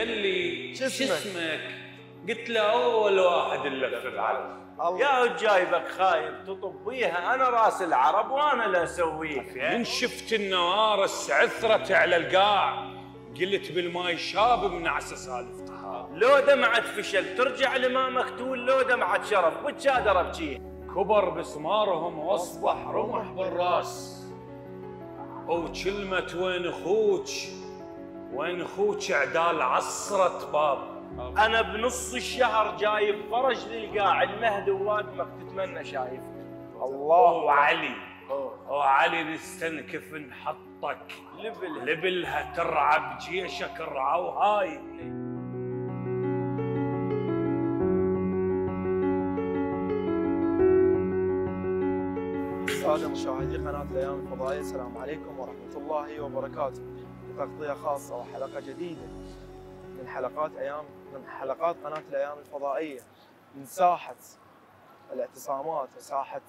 قال لي شو شو اسمك؟ اسمك؟ قلت له أول واحد اللي في العالم يا جايبك خايب تطب بيها أنا راس العرب وأنا اللي اسويها من شفت النوارس عثرت على القاع؟ قلت بالماي شاب من عسى سالفتها لو دمعت فشل ترجع لما مقتول لو دمعت شرف بتشادر ابجيه كبر بسمارهم وأصبح رمح بالراس. وكلمة وين أخوك؟ وين أخوك عدال عصرة باب. أنا بنص الشهر جايب فرج للقاع المهد ووادمك تتمنى شايفك الله وعلي وعلي نستنكف نحطك لبل. لبلها ترعى بجيشك الرعى وهاي. السادة مشاهدي قناة الأيام الفضائية السلام عليكم ورحمة الله وبركاته. تغطية خاصة وحلقة جديدة. من حلقات أيام من حلقات قناة الأيام الفضائية. من ساحة الاعتصامات وساحة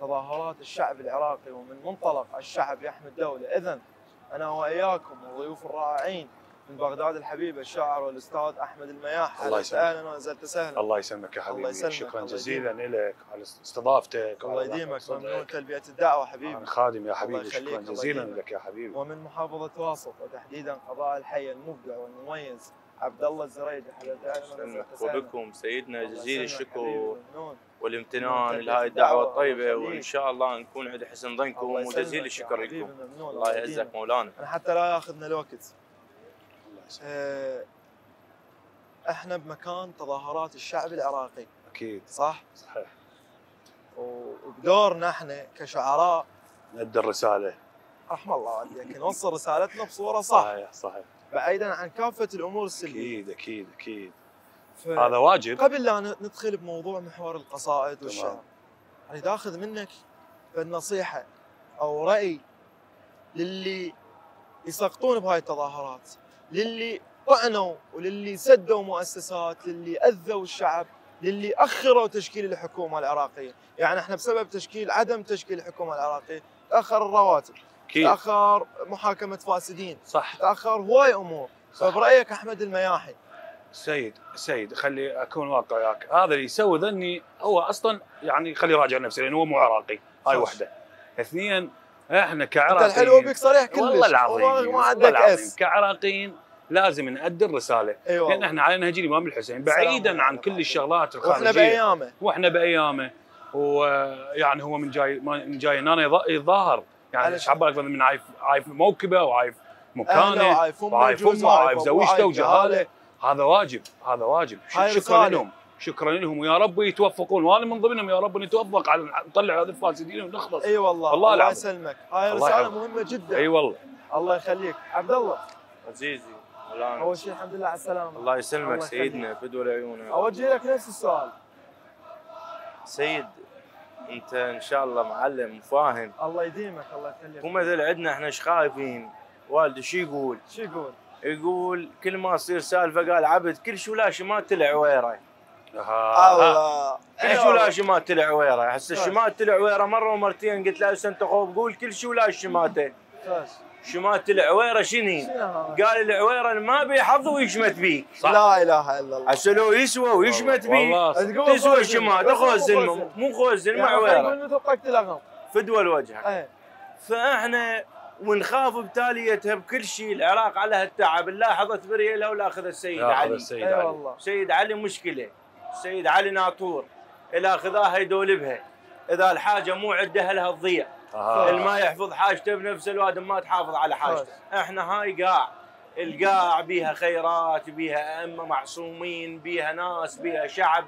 تظاهرات الشعب العراقي ومن منطلق الشعب يحمي الدولة. إذا أنا وإياكم والضيوف الرائعين من بغداد الحبيبة الشاعر والأستاذ أحمد المياح. الله يسلمك. أهلا وسهلا سهلا. الله يسلمك يا الله حبيبي يسلمك، شكرا الله جزيلا لك على استضافتك الله يديمك. ممنون تلبية الدعوة حبيبي. أنا خادم يا الله حبيبي. شكرا الله جزيلا. لك يا حبيبي. ومن محافظة واسط وتحديدا قضاء الحي المبدع والمميز عبد الله وسهلاً. وبكم سيدنا الله جزيل الشكر. والامتنان الدعوة، الدعوة الطيبة الله وإن. شاء الله نكون عند حسن ظنكم الله وجزيل يا الشكر لكم. الله. يعزك مولانا. أنا حتى لا ياخذنا الوقت. الله إحنا بمكان تظاهرات الشعب العراقي. أكيد. صح؟ صحيح. وبدورنا إحنا كشعراء. نؤدي الرسالة. رحم الله والديك نوصل رسالتنا بصورة صح. صحيح صحيح. بعيدا عن كافة الأمور السلبية أكيد أكيد أكيد. ف- هذا واجب. قبل لا ندخل بموضوع محور القصائد والشعر. اريد أخذ منك بالنصيحة أو رأي للي يسقطون بهاي التظاهرات للي طعنوا وللي سدوا مؤسسات للي أذوا الشعب للي أخروا تشكيل الحكومة العراقية. يعني إحنا بسبب تشكيل عدم تشكيل الحكومة العراقية تأخر الرواتب أكيد. تأخر محاكمة فاسدين صح. تأخر هواي أمور. صح. فبرأيك أحمد المياحي؟ سيد سيد خلي أكون واقع وياك. هذا اللي يسوي ذني هو أصلا يعني خلي يراجع نفسه لأنه هو مو عراقي. هاي. وحدة. اثنين إحنا أنت كعراقيين. الحلو بيك صريح كلش. والله العظيم والله ما عندك. إس. كعراقيين لازم نأدي الرسالة. اي لأن إحنا على نهج الامام الحسين بعيدا عن كل. الشغلات وإحنا الخارجيه بأيامه. وإحنا بأيامه. ويعني هو من جاي من جاي هنا يتظاهر يعني شعب أكثر من عايف عايف موكبه وعايف مكانه. وعايف امه وعايف زوجته وجهاله. هذا واجب هذا واجب. شكرا. لهم. شكرا لهم. ويا رب يتوفقون. وأنا من ضمنهم يا رب نتوفق على نطلع هذه الفاسدين ونخلص. أي والله. والله الله العظيم. يسلمك. هاي الله رسالة. مهمة جدا. أي والله. الله يخليك. عبد الله. عزيزي أول شيء الحمد لله على السلامة. الله الله يسلمك يخليك. سيدنا فدوى عيونك أوجه لك نفس السؤال. سيد أنت إن شاء الله معلم وفاهم الله يديمك الله يخليك. ومثل عندنا إحنا إيش خايفين؟ والدي شو يقول؟ شو يقول؟ يقول كل ما تصير سالفة قال عبد كل شو لا شمات العويره آه. الله. كل شو لا شمات العويره هسه شمات العويره مرة ومرتين. قلت له هسه انت خوف قول كل شو لا شماته شمات العويره هذا؟ قال العويره اللي ما بيحظ ويشمت بيك صح. لا إله إلا الله. هسه لو يسوى ويشمت بيك تسوى خوزن، الشمات بس مو خوزن خوزن. مو عويره فدوى الوجه إيه. فإحنا ونخاف بتاليتها بكل شيء العراق على هالتعب. لاحظت بريلها ولا أخذ السيد علي. السيد اي علي. والله. سيد علي مشكلة. سيد علي ناطور إلى خذاها يدولبها إذا الحاجة مو عنده لها تضيع. آه. اللي ما يحفظ حاجته بنفس الواد ما تحافظ على حاجته. إحنا هاي قاع. القاع بيها خيرات بيها ائمه معصومين بيها ناس بيها شعب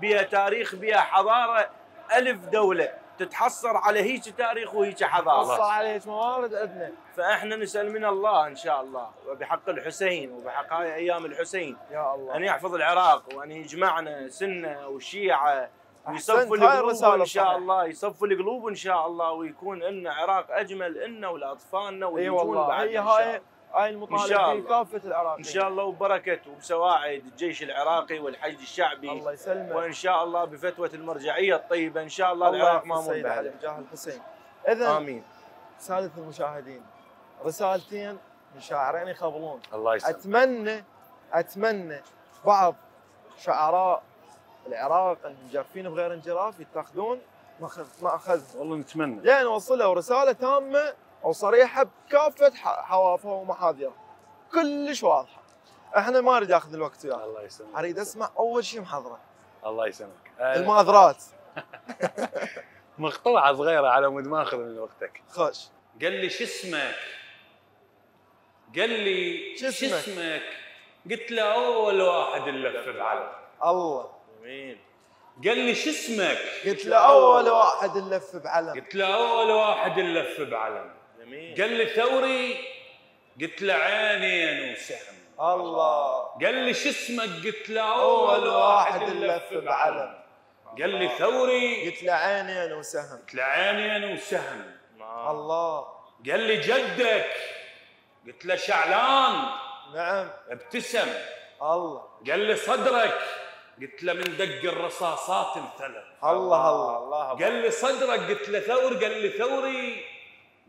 بيها تاريخ بيها حضارة ألف دولة. تتحصر على هيك تاريخ وهيك حضارة. قص عليك موارد عندنا. فإحنا نسأل من الله إن شاء الله وبحق الحسين وبحق هاي أيام الحسين يا الله. أن يحفظ العراق وأن يجمعنا سنة وشيعة ويصفوا القلوب إن شاء. الله يصفوا القلوب إن شاء الله ويكون لنا عراق أجمل لنا ولأطفالنا ويجون والله. بعد إن شاء الله. هاي المطالبه في. كافة العراقيين إن شاء الله وبركة وبسواعد الجيش العراقي والحشد الشعبي. الله يسلمك. وإن شاء الله بفتوى المرجعية الطيبة. إن شاء الله الله العراق ما علي منبهدل بجاه الحسين. اذا آمين. سادة المشاهدين رسالتين من شاعرين يخبلون الله يسلمك. أتمنى أتمنى بعض شعراء العراق المجرفين بغير انجراف يتخذون مأخذ- مأخذهم. والله نتمنى. لين وصلوا رساله تامة أو صريحة بكافة ح- حوافه ومحاذيره كلش واضحة. إحنا ما اريد اخذ الوقت وياك الله يسلمك. أريد أسمع أول شيء محضره الله يسلمك. آه، الماذرات مقطوعة صغيرة على مود ما أخذ من وقتك. خوش. قال لي شو اسمك؟ قال لي شو اسمك؟ قلت له أول واحد اللف بعلم الله. جميل. قال لي شو اسمك؟ قلت له أول واحد نلف بعلم قلت له أول واحد اللف بعلم جميل. قال لي ثوري قلت له عينين وسهم الله. قال لي شو اسمك؟ قلت له أول أول واحد اللف بعلم. قال لي ثوري. قلت له عينين وسهم قلت له عينين وسهم الله. قال لي جدك. قلت له شعلان. نعم. ابتسم. الله. قال لي صدرك. قلت له من دق الرصاصات انثلث الله الله الله. قال لي صدرك. قلت له ثور. قال لي ثوري.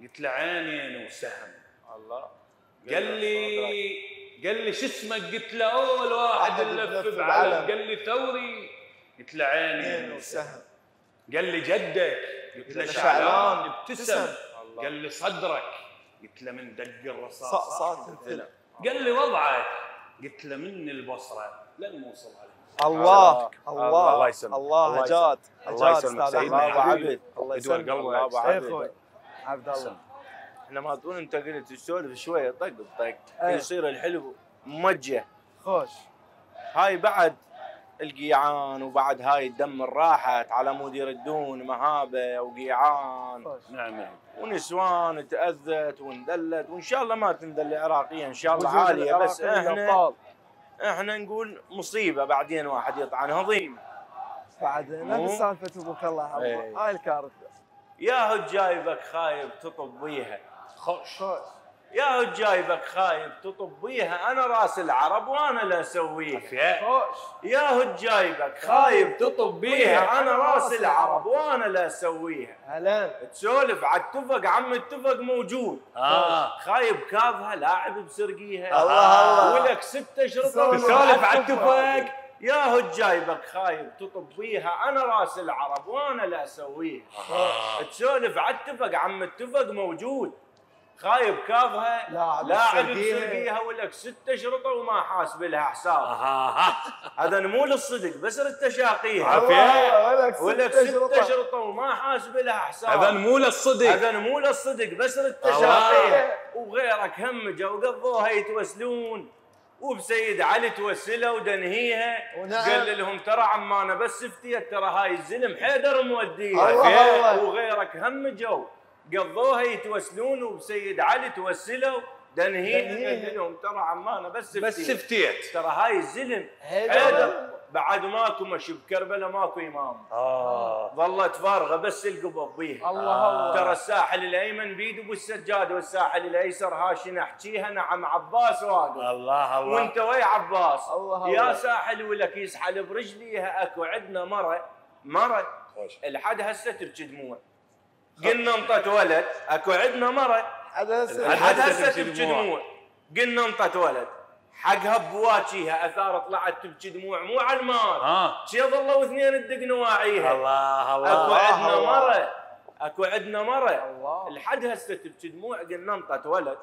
قلت له عينين وسهم. الله. قال لي قال لي شو اسمك؟ قلت له أول واحد اللف بعلم. قال لي ثوري. قلت له عينين عينين وسهم. قال لي جدك. قلت له شعلان. ابتسم. قال لي صدرك. قلت له من دق ص- الرصاصات قال لي وضعك. قلت له من البصرة؟ لن موصل عليه. الله. الله. الله. يسلمك. الله الله جاد الله جاد يسلمك سيدنا حبيبي. عبد. الله يسلمك. الله اي عبد. عبد الله إحنا ما تقول أنت قلت تسولف شوية طق بطق أي. يصير الحلو موجه. خوش. هاي بعد القيعان وبعد هاي الدم راحت على مود يردون مهابة وقيعان. نعم نعم. ونسوان تأذت واندلت وإن شاء الله ما تندل عراقيا إن شاء الله عالية بس إحنا. إحنا نقول مصيبة بعدين واحد يطعن هضيم. بعد؟ نفس سالفة أبوك الله إيه. هاي الكارثة. يا هو جايبك خايب تطب بيها خوش. خوش. يا هو جايبك خايب تطب بيها أنا راس العرب وأنا لا أسويها. خوش. يا هو جايبك خايب تطب بيها أنا راس العرب وأنا لا أسويها. هلا تسولف على التفق عم التفق موجود. آه. خايب كافها لاعب بسرقيها. الله الله. ولك ست أشرطة. تسولف تسولف على التفق. يا هو جايبك خايب تطب بيها أنا راس العرب وأنا لا أسويها. تسولف على التفق عم التفق موجود. خايب كافها؟ لاعب. بسرقيها ولك ست اشرطه وما حاسب لها حساب هذا مو للصدق بس التشاقيها. ولك ست اشرطه وما حاسب لها حساب هذا مو للصدق. هذا مو للصدق بس التشاقيها وغيرك هم جو قضوها يتوسلون. وبسيد علي توسله ودنهيها ونعم. قال لهم ترى عمانه بس افتيت ترى هاي الزلم حيدر موديها الله الله. وغيرك هم جو قضوها يتوسلون وبسيد علي توسلوا دنهيها دنهيها. قال لهم ترى عمانه بس بس افتيت افتيت ترى هاي الزلم حيدر. بعد ماكو مشي بكربلاء ماكو إمام. آه. ظلت فارغه بس القبب بيها. الله الله. ترى الساحل الأيمن بيد أبو السجاد والساحل الأيسر هاشي نحكيها نعم عباس واقف. الله الله. وانت ويا عباس؟ الله يا الله. ساحل ولك يسحل برجليها أكو عندنا مره مرة. الحد هسه تبكي دموع قلنا انطت ولد أكو عندنا مرة. الحد هسه تبكي. دموع قلنا انطت ولد. حقها بواجهها أثار طلعت تبكي دموع مو على المال ها شي ظلوا اثنين تدق نواعيها. الله أكو الله عندنا الله. مرة. أكو عندنا مرة. الله. الحد هسه تبكي دموع قلنا انطت ولد.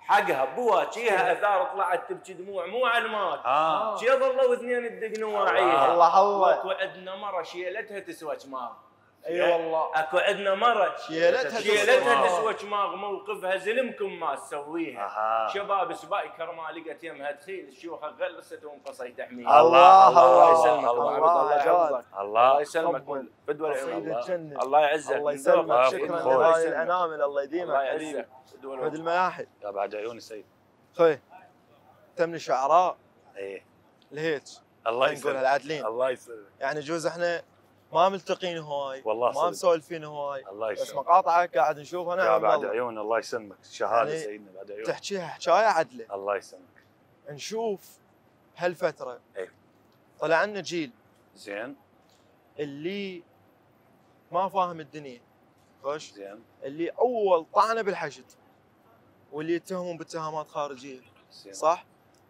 حقها بواجهها أثار طلعت تبكي دموع مو على المال ها شي ظلوا اثنين تدق نواعيها. الله الله أكو عندنا مرة. شيلتها تسوى جماغ اي والله. أكو عندنا مره شيلتها شيلتها تسوى. موقفها زلمكم ما تسويها. أها. شباب سباي كرما لقت يمها تخيل الشيوخ غلست وانقصي تحميها الله الله الله. يسلمك الله الله الله الله. يسلمك العلوم الجنة الله. يعزك. الله يسلمك. شكرا. الله لهاي. الانامل الله الله يديمك. حبيبي يعزك. العلوم. المياحي يا بعد عيوني سيد. خوي انت من الشعراء إيه. الهيج الله يسلمك. العادلين. الله يسلمك. يعني جوز إحنا ما ملتقين هواي والله ما. مسولفين هواي. الله بس يسلمك مقاطعك قاعد نشوفها نعم بعد عيون الله يسلمك. شهادة يعني سيدنا بعد عيون. تحكيها حكايه عدلة. الله يسلمك. نشوف هالفترة. إيه. طلع لنا جيل. زين. اللي ما فاهم الدنيا. خوش؟ زين. اللي أول طعنة بالحشد. واللي يتهمون باتهامات خارجية. زين. صح؟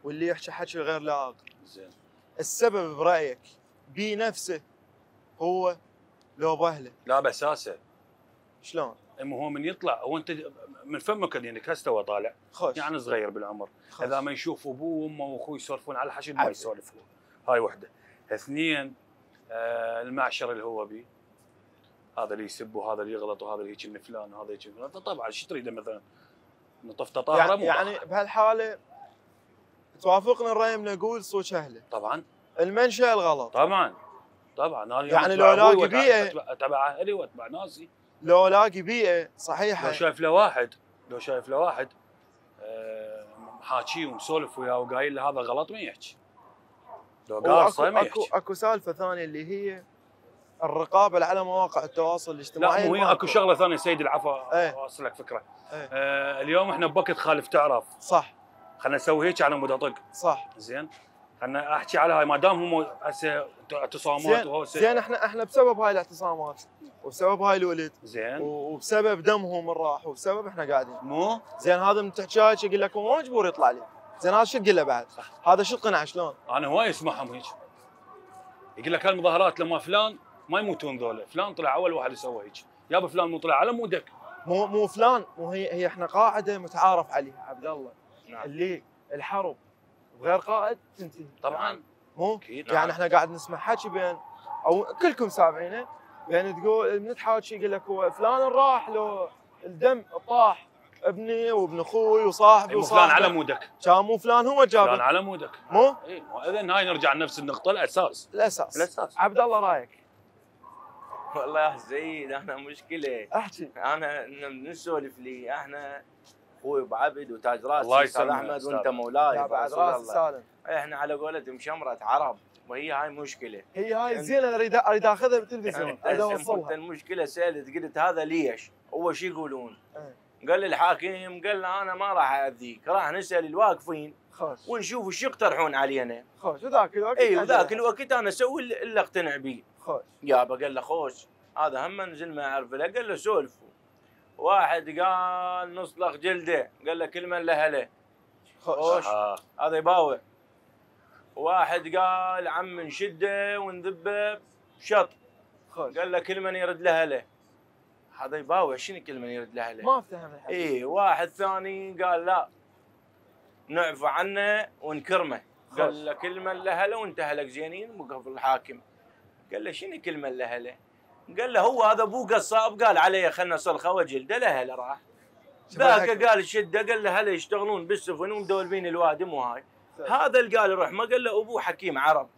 واللي يحكي حكي غير لائق. زين. السبب برأيك بي نفسه هو لو بأهله. لا بساسه شلون؟ هو من يطلع هو أنت من فمك يعني هسه هو طالع. خوش. يعني صغير بالعمر. خوش. إذا ما يشوف أبوه وأمه وأخوه يسولفون على الحشد ما. يسولف هو هاي وحدة. اثنين آه المعشر اللي هو بيه هذا اللي يسب وهذا اللي يغلط وهذا اللي يجي من فلان وهذا من فلان. طبعا شو تريده مثلا؟ نطفته طاهرة يعني, يعني. بهالحالة توافقنا الرأي نقول صوت أهله. طبعا. المنشأ الغلط. طبعا. طبعا أنا يعني لو أبوي لاقي وأتبع- بيئة- أتبع- أتبع أهلي وأتبع ناسي. لو لاقي بيئه صحيحه لو شايف له واحد لو شايف له واحد آه، محاكيه ومسولف وياه وقايل له هذا غلط ما يحكي. لو قاصه ما أكو يحكي. أكو سالفة ثانية اللي هي الرقابة على مواقع التواصل لا الاجتماعي مو هي أكو شغلة ثانية سيد العفو إيه. اوصل لك فكرة. إيه. آه اليوم إحنا بوقت خالف تعرف. صح. خلينا نسوي هيك على مود اطق صح. زين؟ خلينا احكي على هاي ما دام هم هسه اعتصامات زين زين إحنا إحنا بسبب هاي الاعتصامات وبسبب هاي الولد زين. وبسبب دمهم راح وبسبب إحنا قاعدين. مو؟ زين هذا من تحكي هاي يقول لك هو مجبور يطلع لي. زين هذا شو تقول له بعد؟ هذا شو القناع شلون؟ أنا هواي اسمعهم هيك. يقول لك هالمظاهرات لما فلان ما يموتون ذولا فلان طلع اول واحد يسوي هيك. يابا فلان مو طلع على مودك. مو مو فلان مو هي هي إحنا قاعدة متعارف عليها عبد الله. نعم. اللي الحرب بغير قائد تنتهي طبعا. مو أكيد يعني نعم. إحنا قاعد نسمع حكي بين أو كلكم سامعينه بين تقول بنتحاكي يقول لك هو فلان راح لو الدم طاح ابني وابن أخوي وصاحبي إيه، مو فلان على وصاحبي مودك. كان مو فلان هو فلان جابه على مودك. مو؟ إي اذا هاي نرجع لنفس النقطة الأساس. الأساس. الأساس. عبد الله رأيك؟ والله يا زيد إحنا مشكلة. احكي. أنا نسولف لي أحنا أخوي أبو عبد وتاج راسي الله يسلمك أحمد. وأنت مولاي يا بعد راس. سالم إحنا على قولتهم شمرة عرب وهي هاي مشكلة هي هاي الزينه اللي اريد أريد أخذها بالتلفزيون يعني أريد أوصلها المشكلة سألت قلت هذا ليش؟ هو شو يقولون؟ إيه. قال الحاكم قال له أنا ما راح اذيك راح نسأل الواقفين خوش ونشوف وش يقترحون علينا خوش وذاك الوقت اي وذاك الوقت أنا أسوي اللي اللي أقتنع به خوش يابا قال له خوش هذا هم نزل ما يعرف له قال له سولفوا واحد قال نصلخ جلده قال له كل من له له خوش. آه. هذا يباوع. واحد قال عم نشده ونذبه شط خوش. قال له كل من يرد له له هذا يباوع شنو كل من يرد له له ما افتهم الحديث. اي واحد ثاني قال لا. نعفو عنه ونكرمه. خوش. قال له كل من له اهلك زينين وقف الحاكم. قال له شنو كل من له له قال له هو هذا ابوه قصاب قال عليه خلنا صرخه وجلده له له راح. ذاك. قال شدة قال له هلا يشتغلون بالسفن ومدولبين الوادم وهاي هذا اللي قال روح ما قال له أبوه حكيم عرب.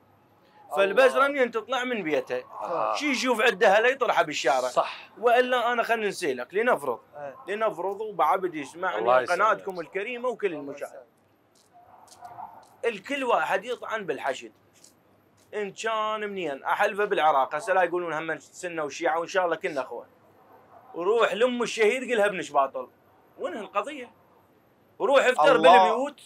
فالبزرة منين تطلع من بيته. آه. شي يشوف عنده هلا يطرحه بالشارع. صح. وإلا أنا خلينا نسيلك لنفرض. إيه. لنفرض وبعبد يسمعني. قناتكم الكريمة وكل المشاهد. الكل واحد يطعن بالحشد. إن كان منين أحلفه بالعراق. هسه لا يقولون هم سنة وشيعة وإن شاء الله كلنا اخوه وروح لأم الشهيد قلها ابنش باطل وين القضية؟ وروح افتر الله. بالبيوت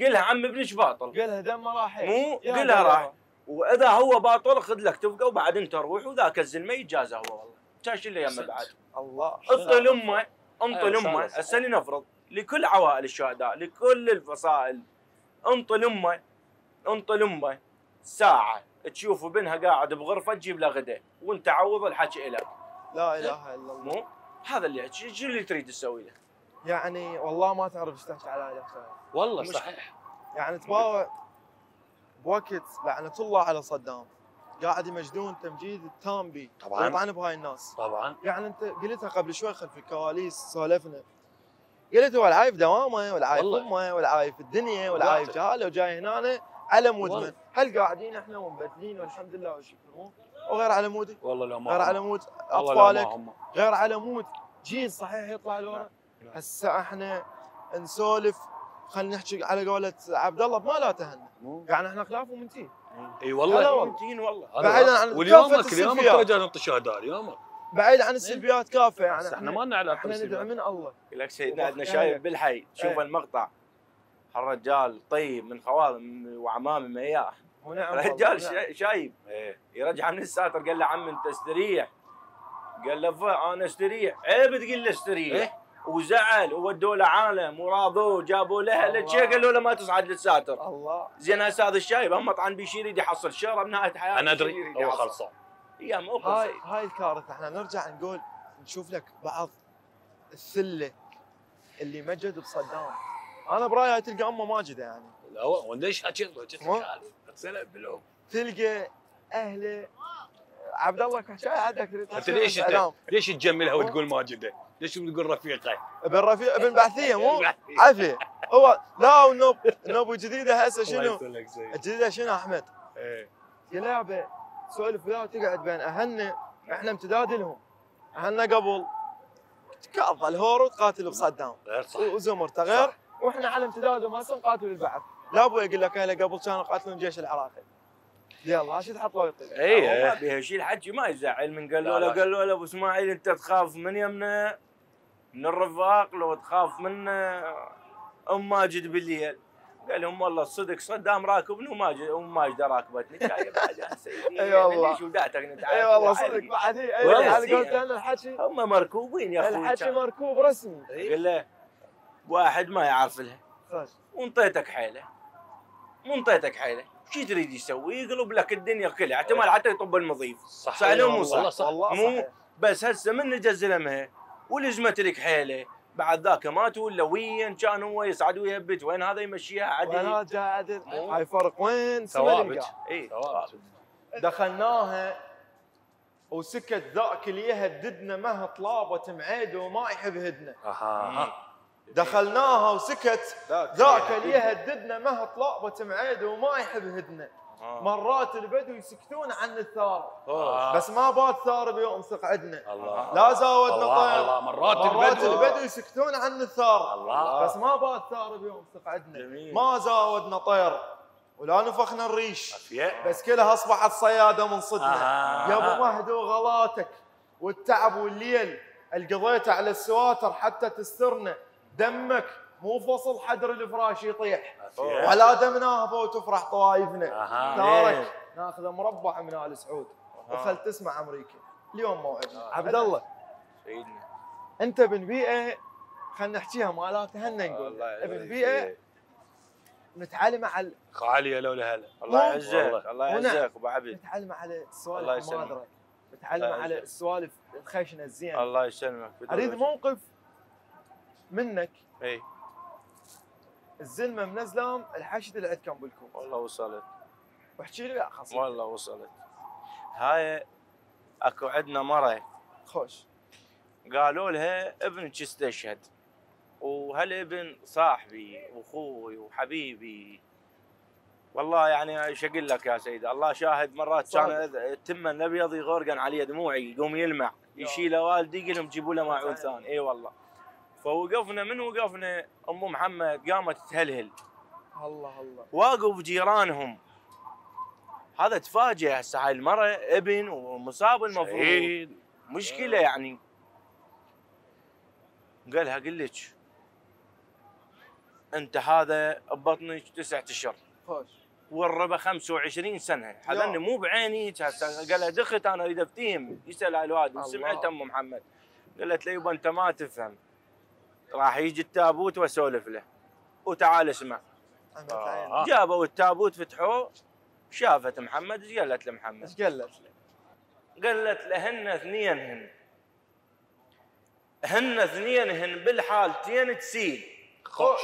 قلها عم ابنش باطل قالها دم راح مو قلها راح. وإذا هو باطل خذ لك تبقى وبعد أنت روح وذاك الزلمة يتجازى هو والله. شو اللي يمه. بعد. الله. انطي لأمه انطي أيوة، لأمه. صحيح. هسه لنفرض لكل عوائل الشهداء لكل الفصائل انطي لأمه انطي لأمه. ساعة تشوف ابنها قاعد بغرفة تجيب له غدا وانت عوض الحكي لك لا إله إلا الله مو هذا اللي شو شو اللي تريد تسوي له؟ يعني والله ما تعرف إيش تحكي على هاي الأفكار. والله مش- صحيح يعني تباوع بوقت لعنه الله على صدام قاعد يمجدون تمجيد التام بي طبعاً. ويطعن بهاي الناس طبعا يعني انت قلتها قبل شوي خلف الكواليس سولفنا قلت هو العايف دوامه والعايف. أمه والعايف الدنيا والعايف. جهاله وجاي هنا على مود. من هل قاعدين إحنا ومبدلين والحمد لله والشكر مو وغير على مودي والله لو ما غير. على مود والله لو ما اطفالك هم. غير على مود جيل صحيح يطلع لورا. هسه إحنا نسولف خلينا نحكي على قولة عبد الله بما لا تهنى مو. يعني إحنا خلاف ومنتين إي والله. ممتين والله بعيداً. عن واليومك اليومك جاي نعطي شهداء اليومك بعيد عن السلبيات كافه يعني إحنا ما لنا علاقة إحنا ندعو بالسلبيات. من الله لك سيدنا عندنا شايب بالحي شوف إيه. المقطع الرجال طيب من خوالم وعمامي ما إياه. ونعم رجال. شا- شايب. إيه. يرجع من الساتر قال له عم انت استريح. قال له "فا، أنا استريح. عيب تقول له استريح. إيه؟ وزعل وودوا له عالم وراضوه جابوا له الله. لتشي قالوا له ما تصعد للساتر. الله. زين هسه هذا الشايب هم طعن بيشي يريد يحصل شهره بنهايه حياته أنا أدري هو. خلصان. يا مو هاي هاي الكارثة. إحنا نرجع نقول نشوف لك بعض الثله اللي مجد بصدام. أنا برايي هاي تلقى أمه ماجدة يعني. لا هو ليش حكيت مو؟ سنه بالعمر تلقى أهله. عبد الله شاي عندك أنت ليش انت. ليش تجملها وتقول ماجدة؟ ليش تقول رفيقة؟ ابن رفيق ابن بعثية مو؟ عافيه هو لا والنوب النوب الجديده هسه شنو؟ الجديده شنو أحمد؟ يا لعبة تسولف وياه وتقعد بين أهلنا. إحنا امتداد لهم. أهلنا قبل. تكاظ الهور وتقاتل بصدام غير صح. وزمر تغير. وإحنا على امتدادهم هسه نقاتل البعث لا أبوي يقول لك اهله قبل كانوا يقاتلون الجيش العراقي. يلا شو تحط له يطير اي ما بيها شيء الحكي ما يزعل. من قالوا له. قالوا له أبو إسماعيل أنت تخاف من يمنا من الرفاق؟ لو تخاف من أم ماجد بالليل. قال لهم والله الصدق صدام راكبني وماجد أم ماجده راكبتني. جاي بعد أي والله. ليش ودعتك نتعارك أي والله. صدق بعد والله أي زين. قولت أنا الحكي. هم مركوبين يا أخوي. الحكي. مركوب رسمي. قال له واحد ما يعرف لها. وانطيتك حيله. وانطيتك حيله. شو تريد يسوي؟ يقلب لك الدنيا كلها. احتمال حتى يطب المضيف. صح صح لو مو والله صح صح والله مو بس هسه من نجز لمها ولزمت لك حيله؟ بعد ذاك مات ولا وين؟ كان هو يصعد ويهبط. وين هذا يمشيها؟ عدل جاي عدل. هاي فرق وين؟ ثوابت. إي. ثوابت. دخلناها وسكت ذاك اللي يهددنا مه طلابة معيد وما يحب هدنا أها. دخلناها وسكت. ذاك اللي يهددنا مه طلابة معيد وما يحب هدنا. مرات البدو يسكتون عن الثار آه. بس ما بات ثار بيوم ثق عندنا الله. لا زاودنا طير. الله. مرات مرات البدو. البدو يسكتون عن الثار الله. بس ما بات ثار بيوم ثق عندنا. ما زاودنا طير. ولا نفخنا الريش. بس كلها أصبحت صيادة من صدنا. آه. يا ابو مهدي وغلاتك والتعب والليل القضيته على السواتر حتى تسترنا. دمك مو فصل حدر الفراش يطيح. ولا دم ناهبه وتفرح طوايفنا. تارك ناخذ مربع من آل سعود. وخل تسمع أمريكا. اليوم موعدنا. عبد الله. سيدنا أنت ابن بيئة خلينا نحكيها مالات هنا نقول. ابن بيئة. نتعلم على خالي لولا هلا. الله. يعزك. الله. يعزك أبو عبد. نتعلم على السوالف. المادره نتعلم الله على يسلمك. السوالف الخشنة الزينة. الله يسلمك. أريد موقف منك. اي الزلمة منزلام الحشد اللي عندكم بالكوت والله وصلت. واحكي لي خاص والله وصلت. هاي أكو عندنا مرة. خوش. قالوا لها ابنك استشهد وهالابن صاحبي وأخوي وحبيبي. والله يعني إيش أقول لك يا سيدي؟ الله شاهد مرات. كان التمة الابيض يغرقن علي دموعي يقوم يلمع يشيله والدي يقول لهم جيبوا له ماعون ثاني. اي والله. فوقفنا من وقفنا ام محمد قامت تهلهل. الله الله. واقف جيرانهم. هذا تفاجئ هسه هاي المرة ابن ومصاب المفروض. مشكلة يعني. قالها قل لك. أنت هذا ببطنك تسعة أشهر. خوش. والربا 25 سنة. حذرني مو بعيني هسه. قال لها دخت أنا اريد افتهم يسأل على الواد الله. وسمعت ام محمد. قالت له يبا أنت ما تفهم. راح يجي التابوت وأسولف له. وتعال اسمع. آه. جابوا التابوت فتحوه. شافت محمد إيش قالت لمحمد؟ إيش قالت له؟ قالت لهن اثنين هن. هن اثنين هن بالحالتين تسيل خوش.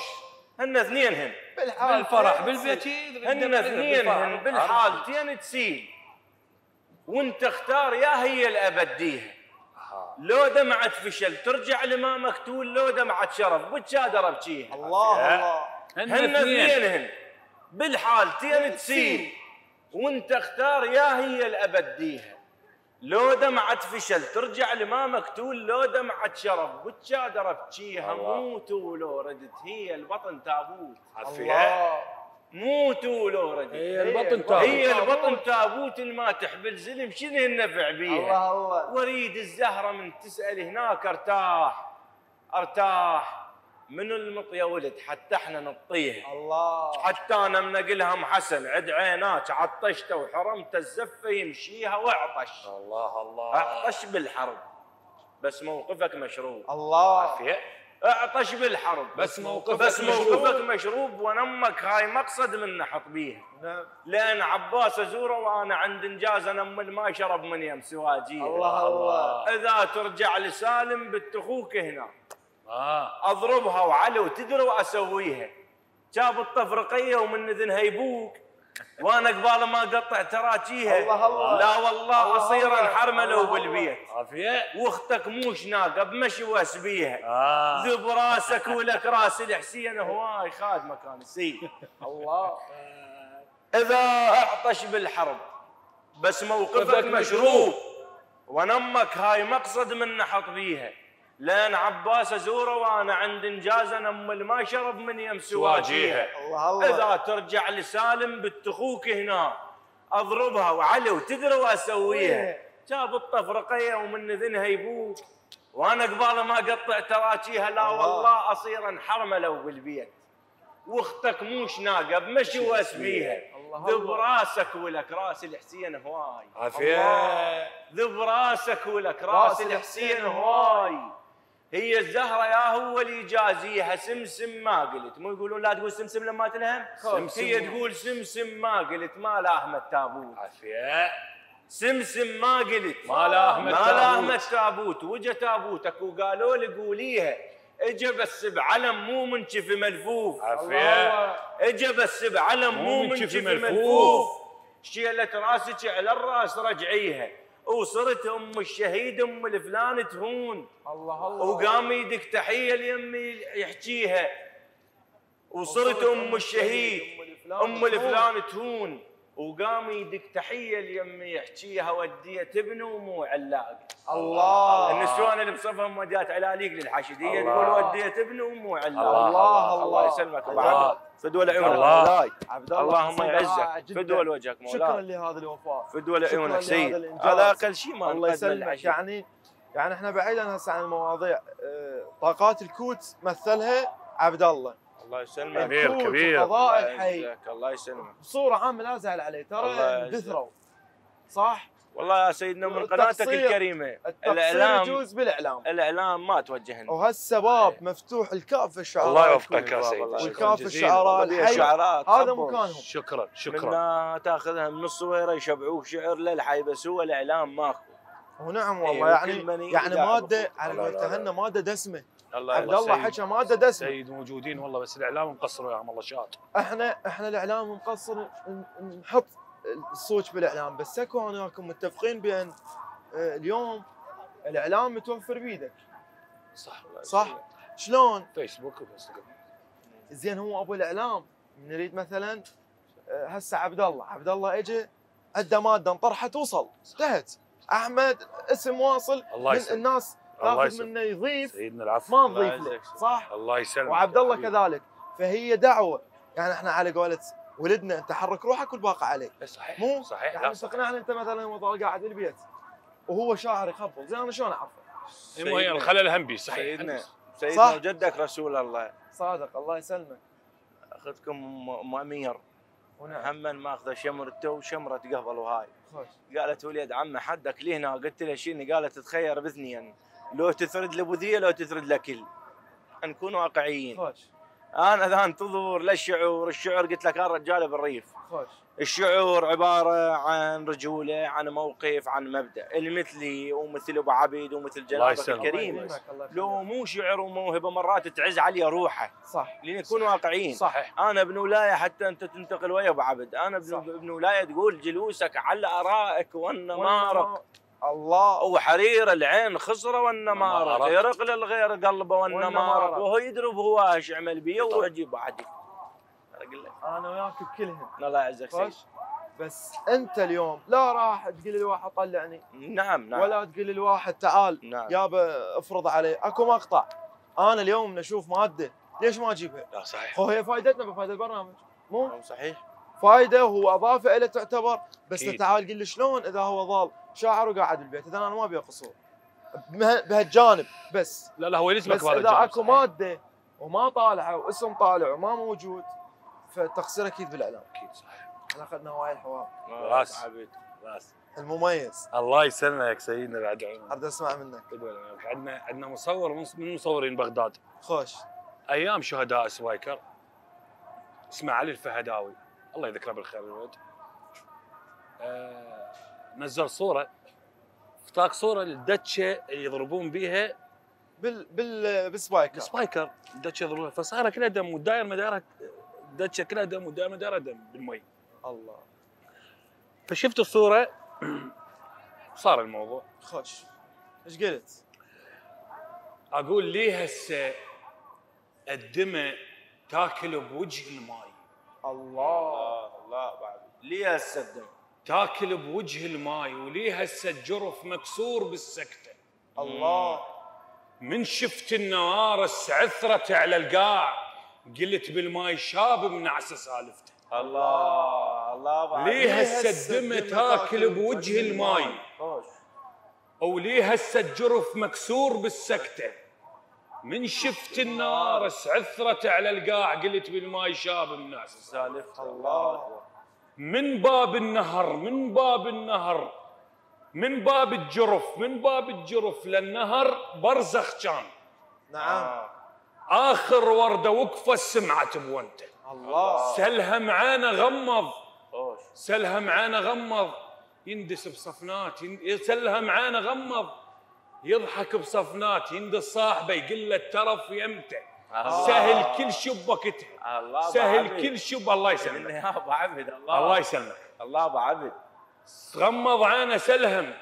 هن اثنين هن. بالحال بالفرح بالبيت. هن اثنين هن بالحالتين تسيل وانت اختار يا هي الابديها لو دمعت فشل ترجع لما مقتول لو دمعت شرف بتشادر ابكيها الله الله. هن اثنين. هن بالحالتين تسيل وانت اختار يا هي الابديها لو دمعت فشل ترجع لما مقتول لو دمعت شرف بتشادر ابكيها الله. موتوا لو ردت هي البطن تابوت. الله. موتوا لو ردت هي البطن تابوت. هي البطن تابوت الماتح بالزلم. شنو النفع بيها الله الله. وريد الزهرة من تسأل هناك ارتاح. ارتاح. من المطية ولد؟ حتى إحنا نطيها الله. حتى أنا منقلها محسن عد عينات عطشته وحرمت الزفة يمشيها واعطش. الله الله. اعطش بالحرب. بس موقفك مشروع. الله. عافية. اعطش بالحرب. بس موقفك بس. موقفك مشروب ونمك هاي مقصد من نحط بيها. نعم. لأن عباس ازوره وأنا عند إنجاز أنا من ما شرب من يم سواجيه الله الله. إذا ترجع لسالم بتخوك هنا. آه. أضربها وعلي وتدري وأسويها. جاب التفرقيه ومن اذنها يبوك وأنا قبال ما اقطع تراجيها. الله الله. لا والله الله اصير لو الله بالبيت. عافية. وأختك موش ناقه بمشي واسبيها. آه. ذب راسك ولك راس الحسين. هواي خادمه كان السيد. الله. إذا أعطش بالحرب بس موقفك موقفك مشروب. ونمك هاي مقصد من نحط بيها. لأن عباس أزوره وأنا عند إنجاز أنا أم ما شرب من يم سواجيها الله الله. إذا ترجع لسالم بتخوك هنا أضربها وعلي وتدري وأسويها. جاب الطفرقيه ومن اذنها يبوك وأنا قبال ما اقطع تراجيها لا الله. والله أصير انحرمه لو بالبيت. وأختك موش ناقة بمشي وأسبيها. الله ذب الله. راسك ولك راس الحسين هواي. عافية. ذب راسك ولك راس راس الحسين الحسين. هواي. هي الزهرة يا هو اللي يجازيها سمسم ما قلت. مو يقولون لا تقول سمسم لما تلهم؟ سمسم. هي تقول سمسم ما قلت. ما لاهم التابوت عافية. سمسم ما قلت. ما لاهم ما التابوت. لاهم التابوت وجا تابوتك وقالوا لي قوليها. اجا بس بعلم مو منشف ملفوف. عافية. اجا بس بعلم مو منشف. ملفوف. شيلت راسك على الراس رجعيها. وصرت أم الشهيد أم الفلان تهون. الله الله. وقام يدك تحية ليمي يحكيها. وصرت أم الشهيد أم الفلان تهون. وقام يدك تحية ليمي يحكيها وديت ابنه ومو علاق. الله. النسوان اللي بصفهم وديت علاليق للحشديه الله. تقول وديت ابنه ومو علاق. الله، الله، الله. الله. يسلمك. الله. بعد فدول عيونك الله. مولاي عبد الله اللهم يعزك رائع جداً. فدول وجهك شكرا مولاي لهذا الوفاء فدول شكراً عيونك لهذا سيد. هذا أقل شيء ما الله يسلمك. يعني يعني إحنا بعيدا هسه عن المواضيع آه، طاقات الكوت مثلها عبد الله الله يسلمك كبير، كبير. الله الحي الله يسلمك بصورة عامة لا زعل عليه ترى. اندثروا صح؟ والله يا سيدنا من قناتك الكريمة الاعلام يجوز بالإعلام الإعلام ما توجهنا وهسه باب مفتوح لكافه الشعراء الله يوفقك. يا سيدي جزيلاً. الشعراء الحي الشعراء هذا. مكانهم شكرا شكرا منا تاخذها من الصويرة يشبعوك شعر للحي بس هو الإعلام ماكو ونعم إيه، والله يعني يعني ماده. على لا. قولتهن مادة دسمة الله عبد. الله حكى مادة دسمة سيد موجودين والله بس الإعلام مقصروا يا عم الله شاط إحنا إحنا الإعلام مقصر نحط الصوت بالإعلام بس أكو أنا وياكم متفقين بان آه، اليوم الإعلام متوفر بيدك. صح صح؟ شلون؟ فيسبوك وإنستغرام. زين هو أبو الإعلام نريد مثلا آه، هسه عبد الله. عبد الله اجى عنده ماده انطرحت وصل انتهت. أحمد اسم واصل الله من الناس تاخذ. منه يضيف. سيدنا العفو. ما نضيف له. صح؟ الله يسلمك. وعبد الله. كذلك. فهي دعوة. يعني إحنا على قولة ولدنا انت حرك روحك والباقي عليك. إيه، صحيح مو؟ صحيح يعني استقنعنا انت مثلا وضل قاعد بالبيت وهو شاعر يخبط. زين أنا شلون أعرفه؟ المهم سيدنا- الخلل هم بي صحيح سيدنا سيدنا صح. وجدك رسول الله. صادق الله يسلمك. أخذكم ام أم أمير. ونعم هم ماخذه شمرته وشمره قبل وهاي خوش. قالت وليد عمه حدك لي هنا قلت لها شنو؟ قالت تخير باثنين لو تثرد لبوذيه لو تثرد لكل. نكون واقعيين. خوش. أنا ذا انتظر للشعور الشعور قلت لك أنا رجال بالريف. خوش. الشعور عبارة عن رجولة عن موقف عن مبدأ. المثلي ومثل أبو عبيد ومثل جنابك. الكريم. الله يكرمك، الله لو. مو شعر وموهبة مرات تعز علي روحه. صح. لنكون واقعيين. صحيح أنا ابن ولاية حتى أنت تنتقل ويا أبو عبد. أنا صح. ابن ابن ولاية تقول جلوسك على أرائك والنمارق الله. وحرير العين خسره والنمارق نمارق. يرق للغير قلبه والنمارق. وهو يدرب هو إيش يعمل بيه؟ ويروح يجيب لك. أنا وياك بكلهم. الله يعزك سيدي خوش بس أنت اليوم لا راح تقول للواحد طلعني. نعم نعم. ولا تقول للواحد تعال. نعم. يابا افرض عليه. أكو مقطع. أنا اليوم نشوف مادة. ليش ما أجيبها؟ لا صحيح. هو هي فائدتنا بفائده البرنامج. مو؟ نعم، صحيح. فائده هو اضافه له تعتبر. بس. تعال قل لي شلون إذا هو ظل شاعر وقاعد بالبيت إذا أنا ما أبي قصور بها- بهالجانب بس. لا لا هو يلزمك بس بهذا إذا الجانب، أكو. مادة وما طالعة واسم طالع وما موجود فالتقصير أكيد بالإعلام. أكيد صحيح. إحنا أخذنا هواي الحوار راس. عبيد راس. المميز. الله يسلمك سيدنا بعد عمرك أريد أسمع منك. عندنا عندنا مصور من من مصورين بغداد. خوش. أيام شهداء سوايكر. اسمه علي الفهداوي. الله يذكره بالخير الولد آه نزل صورة. فتاك صورة الدتشه يضربون بيها. بال بال بالسبايكر. سبايكر الدتشة يضربونها فصار كلها دم وداير مدارها الدتشة كلها دم وداير مدارها دم بالمي. الله. فشفت الصورة. صار الموضوع. خوش. إيش قلت؟ أقول ليه هسه الدمى تاكل بوجه الماي. الله. الله بعد. ليه السدم تاكل بوجه الماي وليه هسه الجرف مكسور بالسكتة. الله. من شفت النوارس عثرت على القاع قلت بالماي شاب منعسه سالفته. الله. الله ليه هسه الدمى تاكل بوجه الماي؟ خوش. وليه هسه الجرف مكسور بالسكتة؟ من شفت النارس عثرت على القاع قلت بالماي شاب منعسه سالفته. الله. من باب النهر من باب النهر من باب الجرف من باب الجرف للنهر برزخ كان نعم. آه. آخر وردة وقفة سمعت بونته الله. سلها معانا غمض. سلها معانا غمض. يندس بصفنات ين- سلها معانا غمض. يضحك بصفنات يندس صاحبه يقول له الترف يمته. سهل كل شبكته الله سهل. كل شب الله يسلمك. يا أبو عبد الله. الله يسلمك. الله أبو عبد غمض عينه سلهم.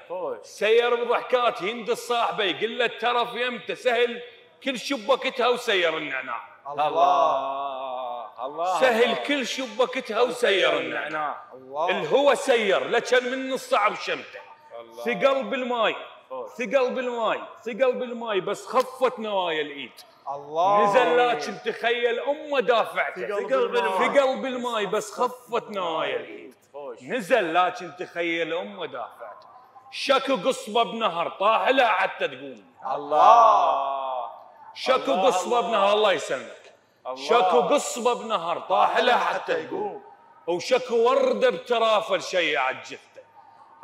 سير بضحكات يندس صاحبه يقول له الترف يمته سهل كل شبكتها وسير النعناع. الله. الله. الله. سهل كل شبكتها وسير النعناع. الله. الهوى سير لكن من الصعب شمته. ثقل بالماي. ثقل بالماي. ثقل بالماي بس خفت نوايا الإيد. الله. نزل لكن تخيل أمه دافعته. ثقل بالماء. ثقل بالماي بس خفت نوايا الايد خوش. نزل لكن تخيل أمه دافعته. شكو قصبة بنهر طاح لها حتى تقوم. الله. شكو قصبة الله. بنهر الله يسلمك. شكو قصبة بنهر طاح لها حتى يقوم وشكو ورده بترافل شيء على جثته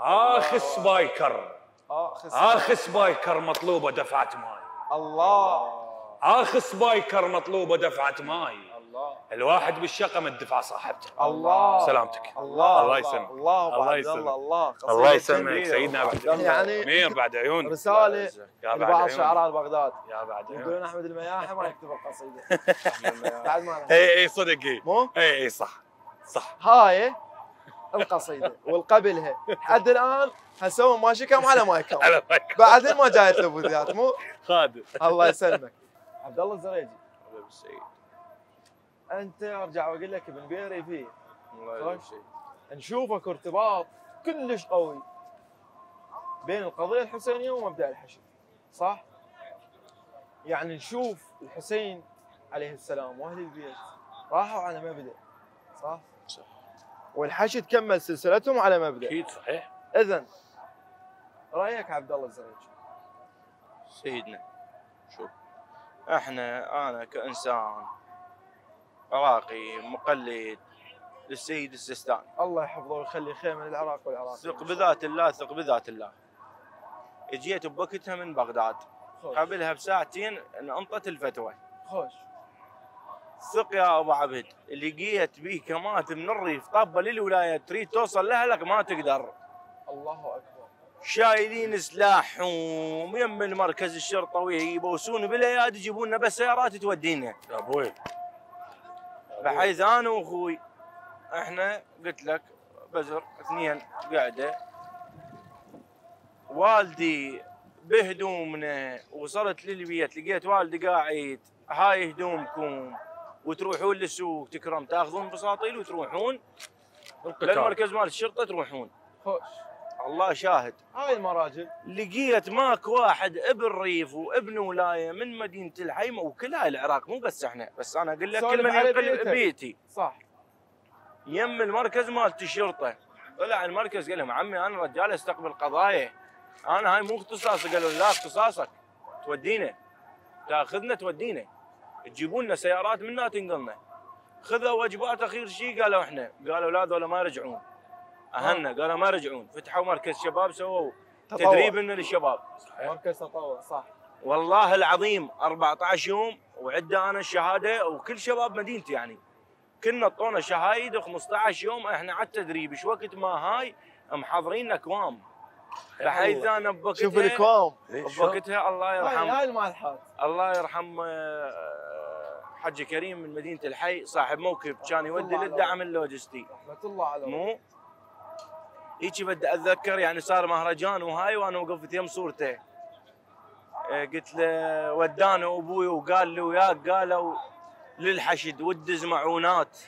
اخ سبايكر اخ سبايكر مطلوبة دفعة ماي. الله. آخ سبايكر مطلوبه دفعة ماي. الله. الواحد بالشقة مدفع صاحبته. الله. سلامتك. الله. الله يسلمك. الله الله يسلمك. الله الله يسلمك. سيدنا بعد يعني امير بعد عيون. رسالة يا بعد لبعض شعراء بغداد. يا بعد عيون. يقولون أحمد المياحي ما يكتب القصيدة. بعد ما اي اي صدق. اي مو؟ اي اي صح. صح. هاي القصيدة والقبلها. لحد الآن؟ هسوي ماشي كم؟ على ما يكم بعدين ما جايت له مو؟ خادم. الله يسلمك. عبد الله الزريجي الله بالسيد أنت أرجع وأقول لك ابن بيري فيه الله خوش. بالسيد نشوفك ارتباط كلش قوي بين القضية الحسينية ومبدأ الحشد صح؟ يعني نشوف الحسين عليه السلام وأهل البيت راحوا على مبدأ صح؟ صح. والحشد كمل سلسلتهم على مبدأ أكيد صحيح اذا رأيك عبد الله الزريج سيدنا إحنا أنا كإنسان عراقي مقلد للسيد السيستاني الله يحفظه ويخلي خير من العراق والعراق ثق بذات الله ثق بذات الله. اجيت بوقتها من بغداد. خوش. قبلها بساعتين انطت الفتوى. خوش. ثق يا أبو عبد اللي جيت به كمات من الريف طابة للولاية تريد توصل لها لك ما تقدر. الله أكبر. شايلين سلاحهم يم المركز الشرطه ويبوسون بالأيادي يجيبون لنا بس سيارات تودينا. يا أبوي. بحيث أنا وأخوي إحنا قلت لك بزر اثنين قاعدة. والدي بهدومنا وصلت للبيت لقيت والدي قاعد هاي هدومكم وتروحون للسوق تكرم تأخذون بساطيل وتروحون. للمركز مال الشرطة تروحون. خوش. الله شاهد. هاي المراجل. لقيت ماك واحد ابن ريف وابن ولاية من مدينة الحيمة وكل هاي العراق مو بس إحنا بس أنا أقول لك كل من ينقل. بيتي. صح. يم المركز مالت الشرطه طلع المركز قال لهم عمي أنا رجال أستقبل قضايا. أنا هاي مو اختصاصي قالوا لا اختصاصك. تودينا تأخذنا تودينا تجيبون لنا سيارات منا تنقلنا خذوا وجبات أخير شيء قالوا إحنا. قالوا لا ذولا ما يرجعون. أهلنا قالوا ما يرجعون فتحوا مركز شباب سووا. تدريب انه للشباب مركز تطور صح. والله العظيم 14 يوم وعدة أنا الشهادة وكل شباب مدينتي يعني. كنا طونا شهايد و15 يوم إحنا على التدريب إيش وقت ما هاي؟ محضرين اكوام بحيث أنا بوقتها شوف الاكوام بوقتها الله يرحم. هاي المالحات الله يرحم آه، حج كريم من مدينة الحي صاحب موكب كان يودي للدعم اللوجستي. رحمة الله على مو؟ هيك بدي أتذكر يعني صار مهرجان وهاي وأنا وقفت يم صورته. آه، قلت له ودانا أبوي وقال لي وياك قالوا للحشد ودز معونات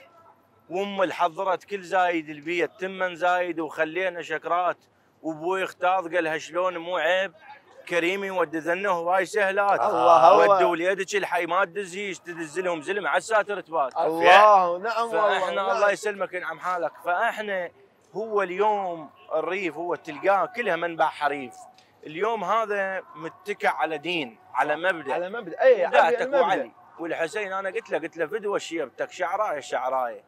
وأم حضرت كل زايد البيت تمن زايد وخلينا شكرات. وأبوي اختاض قالها شلون مو عيب؟ كريمي ودذنه هواي سهلات. الله هو. ودوا ليدك الحي ما تدزيش تدز لهم زلم على الساتر تبات. الله نعم والله فاحنا نعم. الله يسلمك ينعم حالك. فإحنا هو اليوم الريف هو تلقاه كلها منبع حريف. اليوم هذا متكع على دين على مبدأ. على مبدأ. اي المبدأ. وعلي والحسين أنا قلت له قلت له فدوة شيبتك شعراية شعراية.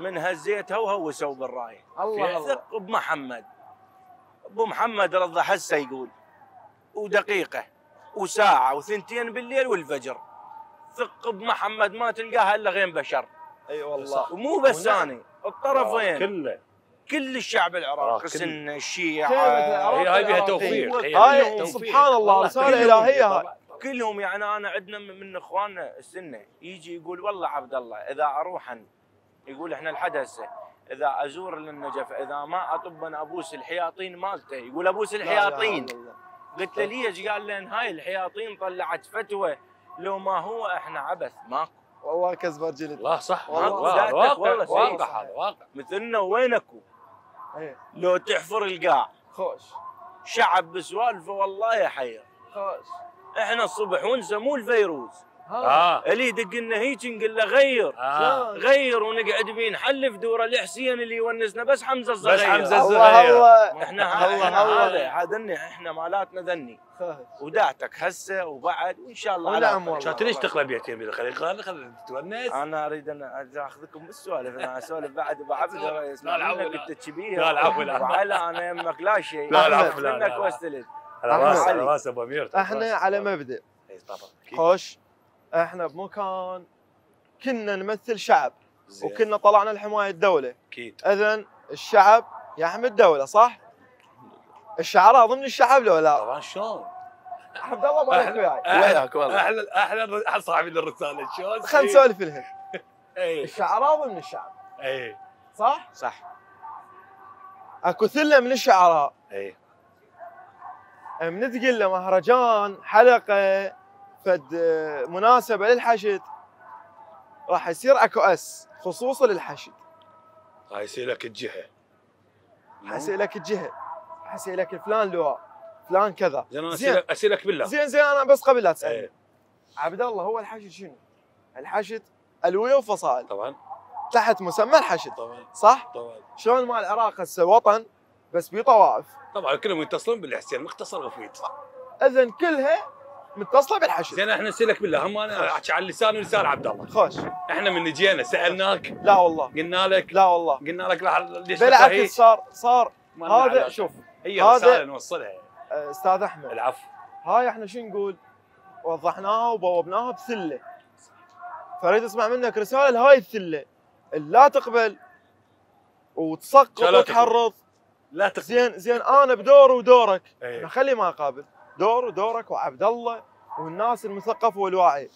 من هزيتها وهوسوا بالرايه الله الله. ثق بمحمد. أبو محمد رضى حسه يقول ودقيقة وساعة وثنتين بالليل والفجر. ثق بمحمد ما تلقاها إلا غير بشر. أي والله. ومو بس. أنا الطرفين. كله. كل الشعب آه، العراقي كل- السنة الشيعه هاي بها. توفيق هي هاي. سبحان الله كلهم إلهية هاي. كلهم يعني أنا عندنا من إخواننا السنة يجي يقول والله عبد الله إذا أروح يقول إحنا الحدث إذا أزور للنجف إذا ما أطب أنا أبوس الحياطين مالته يقول أبوس الحياطين. قلت له ليش قال لأن هاي الحياطين طلعت فتوى لو ما هو إحنا عبث ماكو والله كذبة جلد الله صح والله واقع والله واقع. هذا واقع مثلنا وينكو إيه لو تحفر القاع. خوش. شعب بسوالفه والله يحير خوش. إحنا الصبح ونسى مو الفيروز. آه. اللي يدق لنا هيك نقول له غير. آه. غير ونقعد بيه نحلف دوره الحسين اللي يونسنا بس حمزة الصغير بس حمزة الله الصغير. الله إحنا الله إحنا الله. ذني إحنا مالاتنا ذني. ودعتك هسه وبعد وإن شاء الله على. كانت ليش تقلب بيتين بالخليج خلي خلي تتونس أنا أريد أن أخذكم بالسوالف. أنا أسولف بعد لا، العفو، لا. منك أنت كبير لا، العفو، لا. وعلى أنا يمك لا شيء. لا، العفو، لا، منك. واستلذ على. راس على راس أبو أمير. إحنا على مبدأ. إيه، طبعا. خوش. إحنا بمكان كنا نمثل شعب زين. وكنا طلعنا لحماية الدولة أكيد اذا الشعب يحمي الدولة صح؟ الشعراء ضمن الشعب لو لا؟ طبعا شلون؟ عبد الله بارك وياي وياك والله. أحلى أحلى أحلى صاحبي للرساله شلون؟ خلينا نسولف لهم اي الشعراء ضمن الشعب اي صح؟ صح أكو ثلة من الشعراء اي من تقول له مهرجان حلقة فد مناسبة للحشد. راح يصير أكو أس خصوصا للحشد. هاي لك الجهة. حسيلك الجهة. حسيلك فلان لواء فلان كذا. زين أنا زين. اسالك بالله. زين زين أنا بس قبل لا تسألني. إيه. عبد الله هو الحشد شنو؟ الحشد ألوية وفصائل. طبعا. تحت مسمى الحشد. طبعا. صح؟ طبعا. شلون مال العراق هسه وطن بس بيه طوائف طبعا كلهم يتصلون بالحسين مختصر وفيد إذن كلها متصلة بالحشد زين إحنا نسالك بالله. هم أنا احكي على اللسان ولسان عبد الله. خوش إحنا من جينا سألناك. لا والله. قلنا لك. لا والله. قلنا لك راح ليش بالعكس؟ صار صار. هذا. شوف هي رسالة نوصلها. آه، أستاذ أحمد. العفو. هاي إحنا شو نقول؟ وضحناها وبوبناها بثله فاريد اسمع منك رسالة لهاي الثله اللي لا تقبل وتسقط. وتحرض. لا تقبل. زين زين أنا بدور ودورك. إيه. خلي ما أقابل. دور ودورك وعبد الله والناس المثقفه والواعيه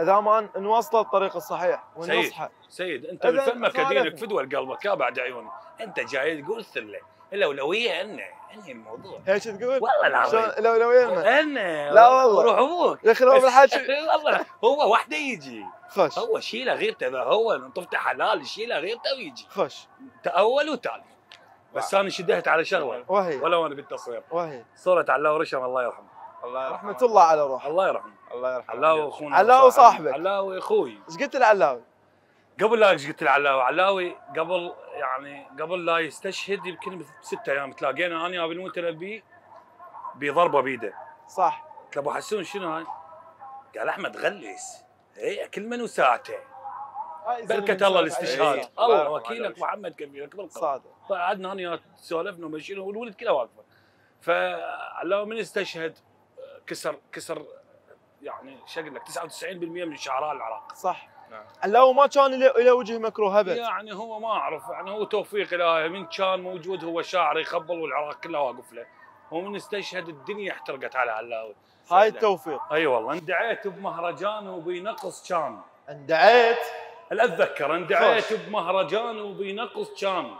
إذا ما نوصله الطريق الصحيح ونصحه. سيد أنت إذن بفمك خالفني. دينك فدوى لقلبك يا بعد عيوني. أنت جاي تقول ثله الأولوية عنا انهي الموضوع. هيك تقول؟ والله العظيم. وين عنا لا والله. روح أبوك. يا أخي والله هو وحده يجي. خش. هو شيله غيرته إذا هو نطفته حلال شيله غيرته ويجي. خش. اول وتالي. بس أنا شدهت على شغله وهي. ولا وأنا بالتصوير. وهي. صورة علاء ورشم الله يرحمه. الله يرحمه. رحمة الله على روحه. الله يرحمه. الله يرحمه. علاوي اخونا علاوي. صاحبك. علاوي أخوي إيش قلت العلاوي؟ قبل لا إيش قلت العلاوي علاوي قبل يعني قبل لا يستشهد يمكن بست أيام تلاقينا أنا وابن بيه بضربة بيده. صح. قلت له أبو حسون شنو هاي؟ قال أحمد غلس. هي كل من وساعته بركة الله الاستشهاد. إيه. الله وكيلك محمد كبيرك بالقلب صادق. قعدنا هنا سولفنا ومشينا والولد كله واقفه فلو من استشهد كسر كسر يعني شو أقول لك 99% من شعراء العراق. صح. نعم. لو ما كان له وجه مكروه أبد. يعني هو ما أعرف يعني هو توفيق الهي من كان موجود هو شاعر يخبل والعراق كله واقف له. هو من استشهد الدنيا احترقت على علاوي هاي التوفيق. أي والله اندعيت بمهرجان وبنقص كان. اندعيت. أتذكر؟ اندعيت. بمهرجان وبنقص كان.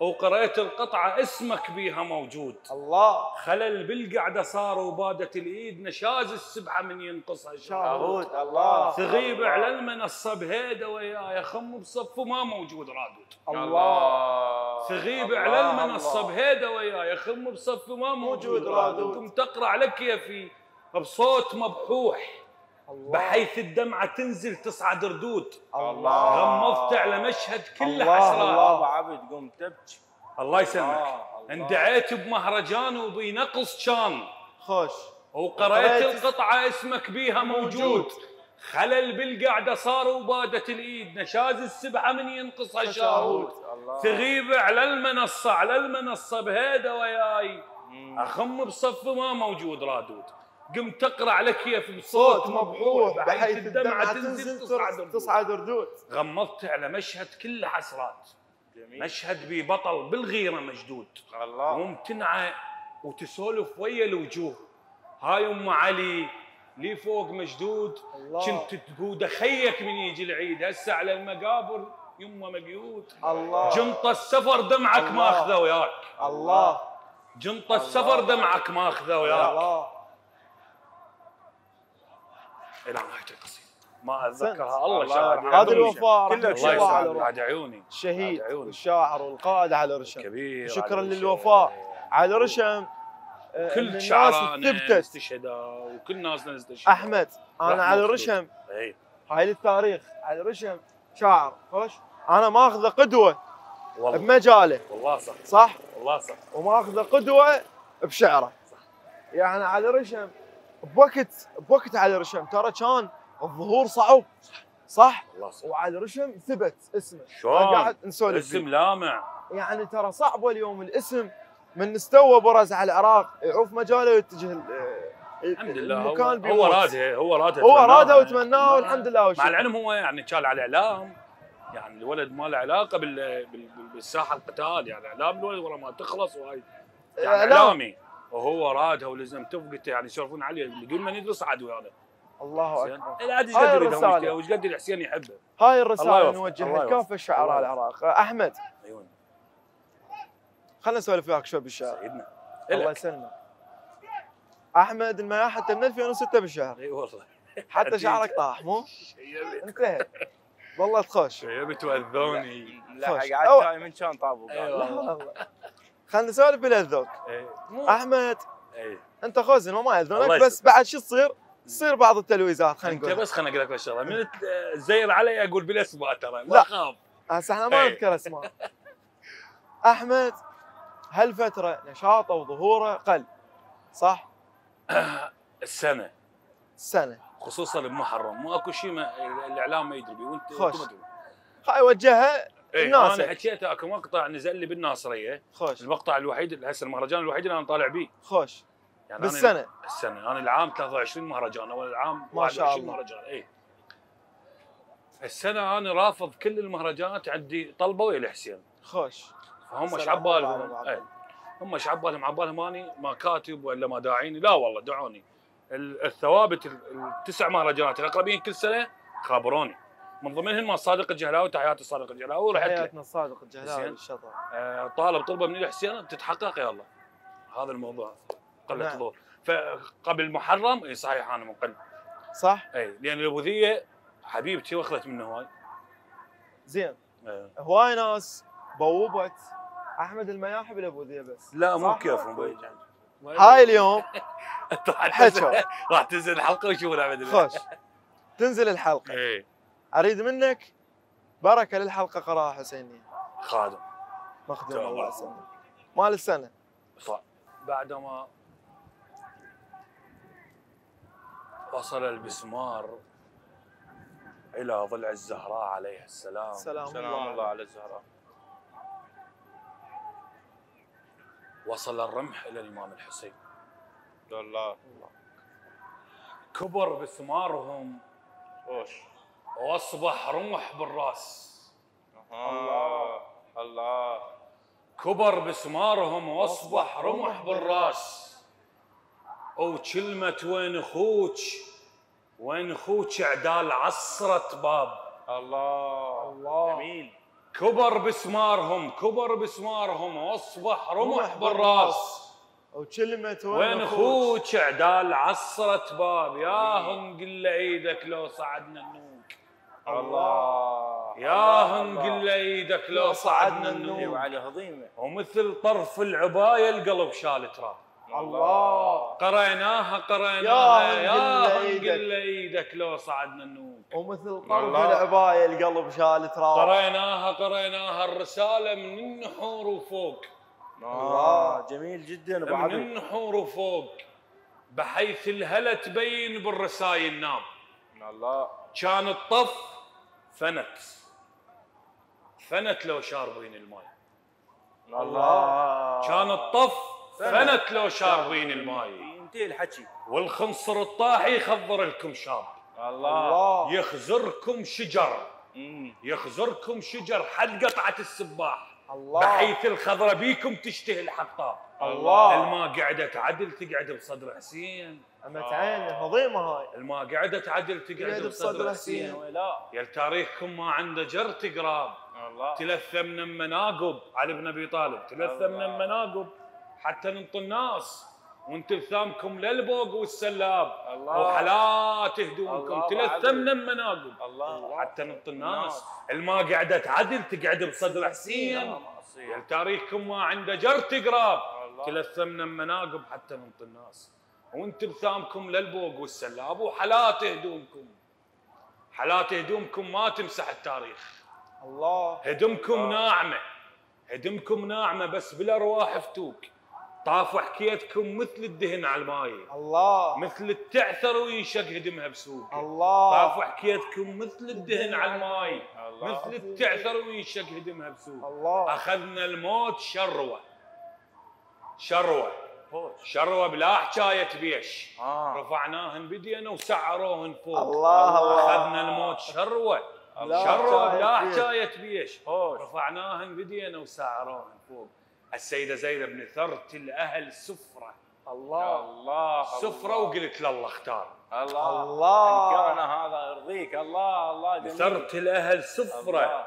وقريت القطعه اسمك بيها موجود. الله. خلل بالقعدة صار وبادت الإيد نشاز السبحة من ينقصها. شاهود الله. تغيب على المنصه بهيدا وياي خم بصف وما موجود رادود. الله. تغيب على المنصه الله. بهيدا وياي خم بصف وما موجود رادود. اقرا لك كيفي بصوت مبحوح. الله. بحيث الدمعة تنزل تصعد ردود. الله. غمضت على مشهد كله الله، حسرات الله. أبو عبد قمت تبكي. الله يسلمك. الله، الله. اندعيت بمهرجان وبنقص كان خوش. وقريت القطعة اسمك بيها موجود. خلل بالقعدة صار وبادت الإيد. نشاز السبحة من ينقصها شاهود. الله. تغيب على المنصة على المنصة بهيدا وياي. أخم بصف ما موجود رادود. قمت اقرا لك بصوت صوت مبحوح بحيث الدمعة تنزل تصعد تصعد, ردود. غمضت على مشهد كله حسرات. جميل. مشهد ببطل بالغيرة مجدود الله. ممتنعة وتسولف ويا الوجوه. هاي أم علي لي فوق مشدود. الله. كنت تقود خيك من يجي العيد. هسه على المقابر يمه مقيود الله. جنطه السفر دمعك. ماخذة وياك. الله. جنطه السفر دمعك ماخذة وياك. الله. نهاية القصيدة. ما أتذكرها. الله شاهد. هذا يعطوني الوفاء كله الله على عيوني الشهيد. والشاعر والقائد على رشم. كبير شكرا للوفاء على رشم. آه، كل الناس شعرانا ثبتت استشهدوا وكل ناسنا استشهدوا أحمد أنا على. رشم. اي هاي للتاريخ. على رشم. شاعر. خوش؟ أنا ماخذه قدوة والله. بمجاله. والله صح. صح؟ والله صح. وماخذه قدوة بشعره. يعني على رشم. بوقت بوقت على رشم ترى كان الظهور صعب صح والله صح وعلى رشم ثبت اسمه شلون؟ قاعد نسولف اسم. لامع يعني ترى صعبه اليوم الاسم من استوى برز على العراق يعوف مجاله ويتجه ال- الحمد لله هو, هو. رادها هو رادها هو تمناها. راده وتمناه والحمد لله مع والشكر. العلم هو يعني كان على إعلام يعني الولد ما له علاقة بال... بال... بالساحة القتال يعني إعلام الولد ورا ما تخلص وهاي يعني. إعلامي وهو رادها ولزم تفقته يعني يسولفون عليه بدون ما ندري صعد ويانا الله أكبر. لا عاد إيش هاي قد يريد الرسالة. هو، إيش قد الحسين يحبه. هاي الرسالة نوجهها لكافه يوفقك. شعراء الله العراق أحمد. أيوه. خلينا نسولف وياك شوي بالشعر. سيدنا. الله. يسلمك. أحمد المياه حتى من 2006 بالشهر. إي والله. حتى. شعرك طاح مو؟ انتهى. والله تخش. شيبت وأذوني. لا. قعدت من كان طابو. لا والله. خلينا نسولف بالذوق اي أحمد اي أنت خوزن ما الله ياذونك يسلمك. بس بعد شو تصير؟ تصير بعض التلويزات خلينا أنت نقول. بس خليني أقول لك شغله من ت- زير علي أقول بالأسماء ترى ما لا. أخاف. هسه إحنا ما إيه. نذكر أسماء. أحمد هالفترة نشاطه وظهوره قل صح؟ السنة. السنة. خصوصا بمحرم. ماكو شيء ما الإعلام ما يدري. بيه وأنت خوش. خاي وجهها إيه أنا حكيت أكو مقطع نزل لي بالناصرية. خوش. المقطع الوحيد هسه المهرجان الوحيد اللي أنا طالع بيه. خوش. يعني بالسنة. أنا السنة أنا العام 23 مهرجان أول العام ما شاء 21 الله. مهرجان. اي السنة أنا رافض كل المهرجانات عندي طلبة ويا الحسين. خوش. فهم سلام شعب الله على بالهم. بعض. اي هم شعب بالهم. عبالهم أني ما كاتب ولا ما داعيني. لا والله دعوني. ال- الثوابت ال- التسع مهرجانات الأقربين كل سنة خابروني. من ضمنهم صادق الجهلاوي تحياتي صادق الجهلاوي ورحت له حياتنا الصادق الجهلاوي. الشطر آه، طالب طلبة من الحسين بتتحقق يلا هذا الموضوع قلة نعم. فقبل محرم إي صحيح أنا مقل صح؟ إي لأن الابوذيه حبيبتي وأخذت منه هواي زين آه. هواي ناس بوبت أحمد المياحي بالابوذيه بس لا مو؟ كيفهم. هاي اليوم راح. تنزل- الحلقة ويشوفون عبد خوش تنزل الحلقة إي أريد منك بركة للحلقة قراءه حسينيه خادم. مخدوم. الله يسلمك مال السنة. صح. بعدما وصل البسمار إلى ضلع الزهراء عليه السلام. سلام, سلام الله. على الزهراء. وصل الرمح إلى الإمام الحسين. الله. كبر بثمارهم وش واصبح رمح بالراس. الله. الله. كبر بثمارهم واصبح رمح بالراس. وكلمة وين أخوك وين أخوك عدال عصرة باب. الله. الله. جميل. كبر بثمارهم كبر بثمارهم واصبح رمح بالراس. وكلمة وين أخوك عدال عصرة باب. ياهم قل إيدك لو صعدنا النوك الله. ياهم قل له إيدك لو صعدنا النوك أيوه على هضيمة. ومثل طرف العباية القلب شال تراب. الله. قريناها قريناها. يا يا هم قل هم إيدك. قل إيدك لو صعدنا النوك ومثل طرف الله. العباية القلب شال تراب. قريناها قريناها. الرسالة من النحور وفوق. الله. جميل جدا أبو من النحور وفوق. بحيث الهلا تبين بالرسايل نام الله. كان الطف فنت. فنت لو شاربين الماي. الله. كان الطف فنت. لو شاربين الماي. ينتهي الحكي. والخنصر الطاحي يخضر لكم شاب. الله. يخزركم شجر. يخزركم شجر حد قطعة السباح. الله. بحيث الخضرة بيكم تشتهي الحطاب. الله. الماء قاعدة تعدل تقعد بصدر حسين. أمت عين هضيمة هاي. الماء قاعدة تعدل قاعد تقعد بصدر حسين. ولا يا تاريخكم ما عنده جر تقراب. الله تلثى من المناقب علي بن أبي طالب تلثى من المناقب حتى ننطي الناس. وانت ثامكم للبوق والسلاب. الله. وحالات هدومكم الله تلثى. من المناقب الله حتى ننطي الناس. قاعدة تعدل تقعد بصدر حسين يا تاريخكم ما عنده جر تقراب. الله. تلثى من المناقب حتى ننطي الناس. وانت بثامكم للبوق والسلاب وحالات هدومكم حالات هدومكم ما تمسح التاريخ. الله. هدمكم ناعمة. هدمكم ناعمة بس بالارواح فتوك طافوا حكيتكم مثل الدهن على الماي الله. مثل التعثر وينشق هدمها بسوق الله. طافوا حكيتكم مثل الدهن على الماي الله. مثل التعثر وينشق هدمها بسوق الله. أخذنا الموت شروة. شروة. شروه بلا حكايه بيش. آه. رفعناهن بدينا وسعروهن فوق. الله الله. أخذنا الموت شروه. شروه بلا بيش. حكايه بيش. رفعناهن بدينا وسعروهن فوق. السيدة زينب نثرت الأهل سفرة. الله. الله سفرة وقلت لله اختار. الله. الله. إن كان هذا يرضيك. الله الله. جميل. نثرت الأهل سفرة. الله.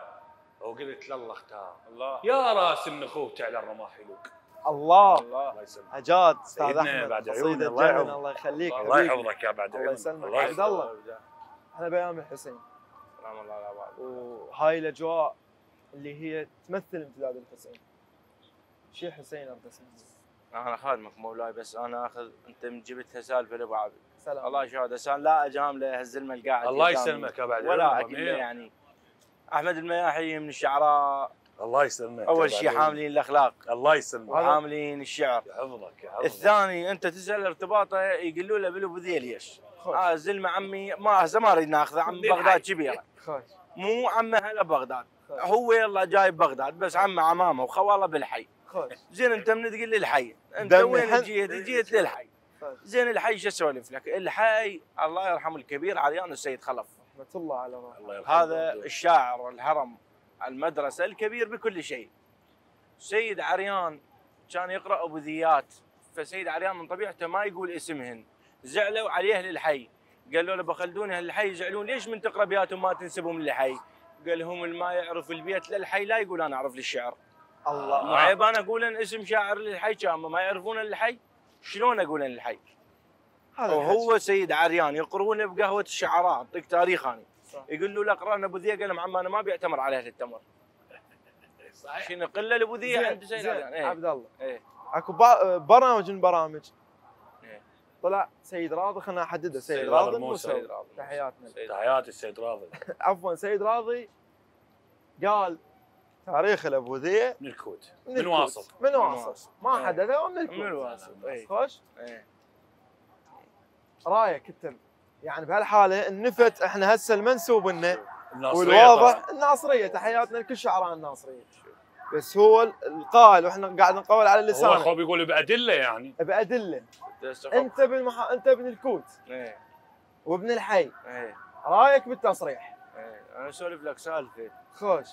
وقلت لله اختار. الله. يا رأس من أخوك على الرماح يلوك. الله الله الله يسلمك عجاد أستاذ سيدنا أحمد بعد عيوني، الله يحفظك. الله يخليك الله. يحفظك يا بعد الله عيوني. يسلمك. الله عبد يسلمك. الله. إحنا بايام الحسين سلام الله على بعض وهاي الأجواء اللي هي تمثل امتداد الحسين شي حسين ارتسم أنا خادمك مولاي بس أنا آخذ أنت من جبتها سالفه لابو عبد سلام الله يشهد عشان لا اجامله هالزلمه القاعد الله. يسلمك يا بعد ولا. يعني أحمد المياحي من الشعراء الله يسلمك. أول شيء. حاملين الأخلاق. الله يسلمك. وحاملين الشعر. يحفظك يحفظك. الثاني أنت تسأل ارتباطه يقولوا له بالابو ذيل ليش؟ خوش. آه زلمه عمي ما هسه ما أريد ناخذه عم. بغداد كبيرة. خوش. مو عمه هلا بغداد. هو يلا جاي بغداد بس عمه عمامه وخواله بالحي. خوش. زين أنت من تقول لي الحي؟ أنت وين جيت؟ جيت للحي. زين الحي شو أسولف لك؟ الحي الله يرحم الكبير عريان السيد خلف. رحمة الله على روحه الله. هذا الشاعر الهرم. المدرسة الكبير بكل شيء. سيد عريان كان يقرأ أبو ذيات فسيد عريان من طبيعته ما يقول اسمهن. زعلوا عليه للحي قالوا له بخلدون أهل الحي يزعلون ليش من تقرأ بياتهم ما تنسبهم للحي؟ قال لهم اللي ما يعرف البيت للحي لا يقول أنا أعرف للشعر. الله. مو عيب أنا أقول أن اسم شاعر للحي كان ما يعرفون للحي؟ شلون أقول إن للحي؟ وهو سيد عريان يقرونه بقهوة الشعراء أعطيك تاريخ صح. يقول له الاقران أبو ذي قال له عم أنا ما بيعتمر على أهل التمر. صحيح. شنو قلة لأبو ذي زين، عند زين، إيه. عبد الله. إيه. أكو برامج من برامج. إيه. طلع سيد راضي خلينا نحدده سيد, سيد راضي مو. سيد راضي. تحياتنا. تحياتي السيد راضي. عفوا سيد راضي قال تاريخ الابوذيه من الكوت من من. واصل من من واصل واصل. ما إيه. حدده من من الكوت الواسط. إيه. خوش؟ إيه. رايه كتب يعني بهالحالة النفت إحنا هسه المنسوب لنا والواضح. الناصرية تحياتنا لكل شعراء الناصريه بس هو القائل وإحنا قاعد نقول على هو اللسان اخوه بيقول بأدلة يعني. بأدلة. انت بالمح... انت ابن الكوت. إيه. وابن الحي. إيه. رايك بالتصريح؟ إيه. أنا أسولف لك سالفة. خوش.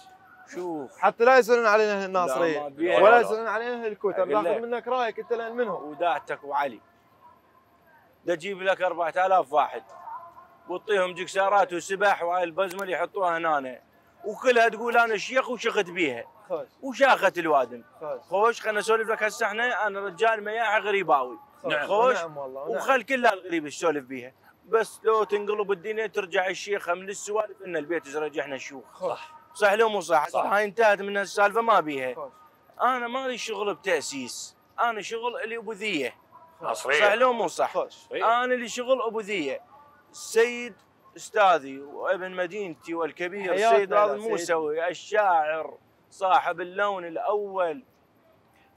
شوف. حتى لا يسالون علينا الناصرية. ولا يسالون علينا الكوت لك. منك رأيك أنت لأن منهم وداعتك وعلي. دا أجيب لك 4000 واحد. وتطيهم جكسارات وسباح وهاي البزمه يحطوها هنا وكلها تقول أنا شيخ وشخت بيها. خوش وشاخت الوادم. خوش خوش خلنا اسولف لك هسه إحنا أنا رجال مياح غريباوي. خوش. نعم. خوش. نعم. والله. وخل كلها الغريب تسولف بيها. بس لو تنقلب الدنيا ترجع الشيخه من السوالف إن البيت يرجعنا الشيوخ خوش صح لو مو صح؟ صح. هاي انتهت من هالسالفة ما بيها. خوش أنا مالي شغل بتأسيس. أنا شغل اللي ابو ذيه صح لو مو صح؟ أنا اللي شغل أبو ذية السيد أستاذي وابن مدينتي والكبير السيد راضي. الموسوي الشاعر صاحب اللون الأول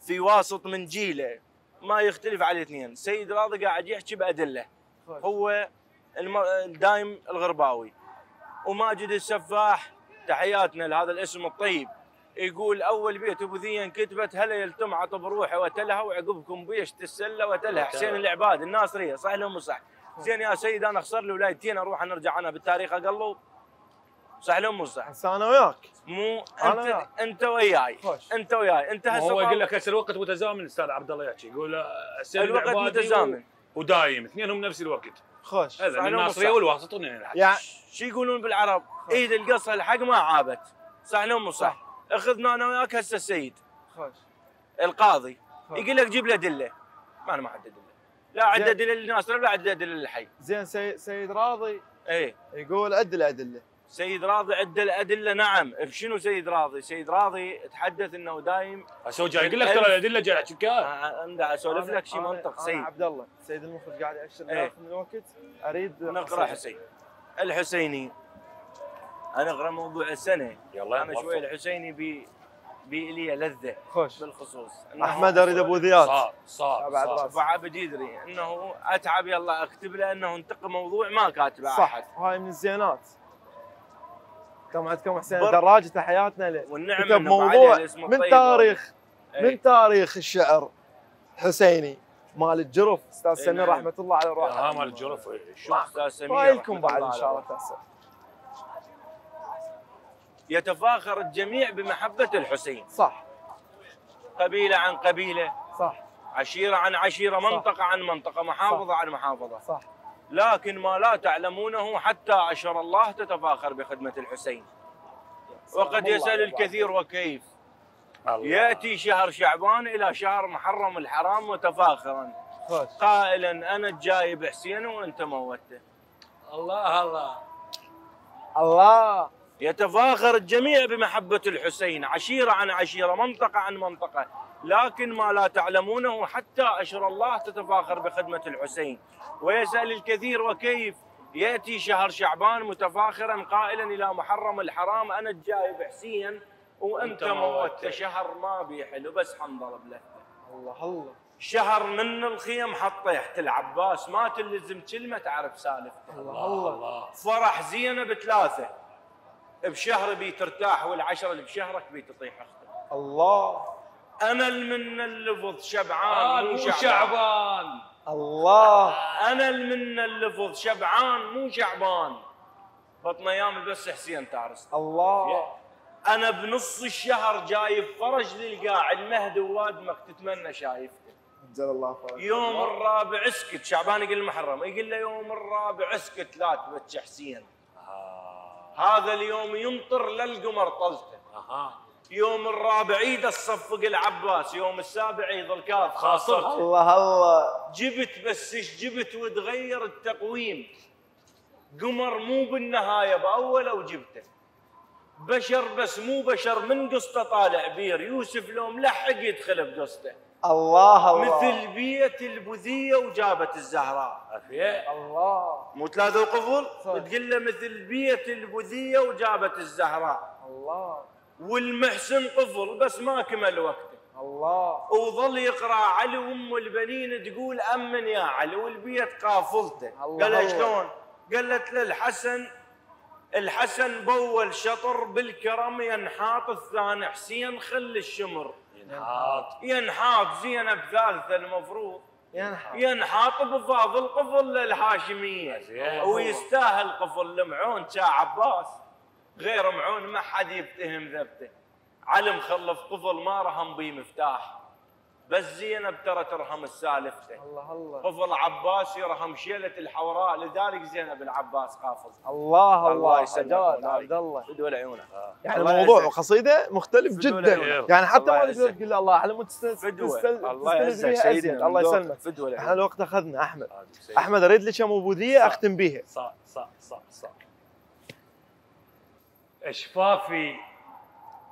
في واسط من جيلة. ما يختلف على الاثنين سيد راضي قاعد يحكي بأدلة. خوش. هو الدايم الغرباوي. وماجد السفاح تحياتنا لهذا الاسم الطيب. يقول أول بيت ابو ذي كتبت هلا يلتم عطب روحه وتلها وعقبكم بيش تسلى وتلها حسين العباد الناصرية صح لو مو صح؟ زين يا سيد أنا أخسر لي ولايتين أروح نرجع أنا بالتاريخ اقلب صح لو مو صح؟ هسه أنا وياك. مو أنا أنت وياك. أنت وياي. خوش. أنت وياي. أنت هسه هو يقول لك هسه الوقت متزامن أستاذ عبد الله يحكي. يقول آه، السيد الوقت العبادي متزامن. و- ودايم. اثنينهم نفس الوقت. خوش. هذا الناصرية الحكي يعني شو يقولون بالعرب؟ إيد القصة الحق ما عابت. صح لو مو صح؟ اخذنا أنا وياك هسه السيد. خوش القاضي. خوش. يقول لك جيب له دلة. ما أنا ما عندي دلة. لا عنده زين. دلة للناصر ولا عنده دلة للحي. زين سي... سيد راضي إيه. يقول عد الأدلة. سيد راضي عنده الأدلة. نعم. بشنو سيد راضي؟ سيد راضي تحدث إنه دايم هو جاي يقول لك ترى الأدلة جاي يحكي كان عنده أسولف أنا- لك شيء منطق أنا سيد. عبد الله. سيد المخرج قاعد يأشر إيه. لي من الوقت. أريد نقرأ حسين. الحسيني. أنا أقرأ موضوع السنة. يلا أنا شوي الحسيني بي بي لي لذة خوش. بالخصوص. أحمد أريد أبو ذياد صار صار بعد صار. أبو عابد يدري إنه أتعب يلا أكتب له إنه انتقى موضوع ما كاتبه صح. أحد. هاي من الزينات كم عندكم حسين بر- دراجة تحياتنا له والنعم كتب إنه بعد موضوع من الطيب تاريخ إيه. من تاريخ الشعر حسيني. مال الجرف. أستاذ إيه سمير نعم. رحمة الله على روحه مال الجرف. شوف أستاذ سمير رايكم بعد إن شاء الله. تحصل يتفاخر الجميع بمحبة الحسين. صح. قبيلة عن قبيلة. صح. عشيرة عن عشيرة صح. منطقة عن منطقة محافظة عن محافظة. صح. لكن ما لا تعلمونه حتى عشر الله تتفاخر بخدمة الحسين. وقد على الكثير وكيف. الله. يأتي شهر شعبان إلى شهر محرم الحرام متفاخرا. قائلا أنا الجايب حسين وأنت موته. الله الله. الله. يتفاخر الجميع بمحبة الحسين عشيرة عن عشيرة منطقة عن منطقة. لكن ما لا تعلمونه حتى أشر الله تتفاخر بخدمة الحسين. ويسأل الكثير وكيف؟ يأتي شهر شعبان متفاخرا قائلا إلى محرم الحرام أنا الجايب حسين وأنت موت. شهر ما بيحلو بس حنظل بلفته الله الله. شهر من الخيم حطيحت العباس ما تلزم كلمة تعرف سالفته. الله الله الله. فرح زينب ثلاثة. بشهر بي ترتاح والعشرة اللي بشهرك بي تطيح أختك. الله. أنا المن اللفظ شبعان آه، مو شعبان. شعبان. الله. أنا المن اللفظ شبعان مو شعبان. بطن أيام بس حسين تارس. الله. أنا بنص الشهر جايب فرج للقاع المهد ووادمك تتمنى شايفته جل الله فرج يوم الرابع اسكت شعبان يقول المحرم يقول له يوم الرابع اسكت لا تبكي حسين. هذا اليوم يمطر للقمر طلته. أها. يوم الرابع عيد الصفق العباس يوم السابع عيد الكاف. خاصرت الله الله. جبت بس إيش جبت وتغير التقويم. قمر مو بالنهاية بأوله وجبته. بشر بس مو بشر من قصته طالع بير. يوسف لو ملحق يدخل بقصته. الله الله. مثل بيت البذيه وجابت الزهراء. الله. مو ثلاثة وقفل. تقول له مثل بيت البذيه وجابت الزهراء. الله. والمحسن قفل بس ما كمل وقته. الله. وظل يقرأ علي وأم البنين تقول أمن يا علي والبيت قافلته. الله. قال. شلون؟ قالت له الحسن الحسن بول شطر بالكرم ينحاط الثاني حسين خل الشمر. ينحاط. ينحاط زينب ثالثه المفروض. ينحى ينحاط بفاضل قفل الهاشميه زين. ويستاهل قفل المعون شا عباس. غير معون ما حد يفتهم ذبته. علم خلف قفل ما رهم بيه مفتاح بس زينب ترى ترهم السالفته الله الله. قفل عباس يرهم شيلة الحوراء. لذلك زينب العباس قافز الله الله. مولاي. عبد الله فدوى عيونه. يعني الله الموضوع. وقصيدة مختلف جدا. يعني حتى الله ما. تقدر تقول الله فدوى تستل الله تستلذ أزيد. سيدنا الله. يسلمك. فدوى إحنا العيون الوقت أخذنا أحمد. سيد. أحمد أريد لك كم ابوذيه أختم بيها صح صح صح صح. اشفافي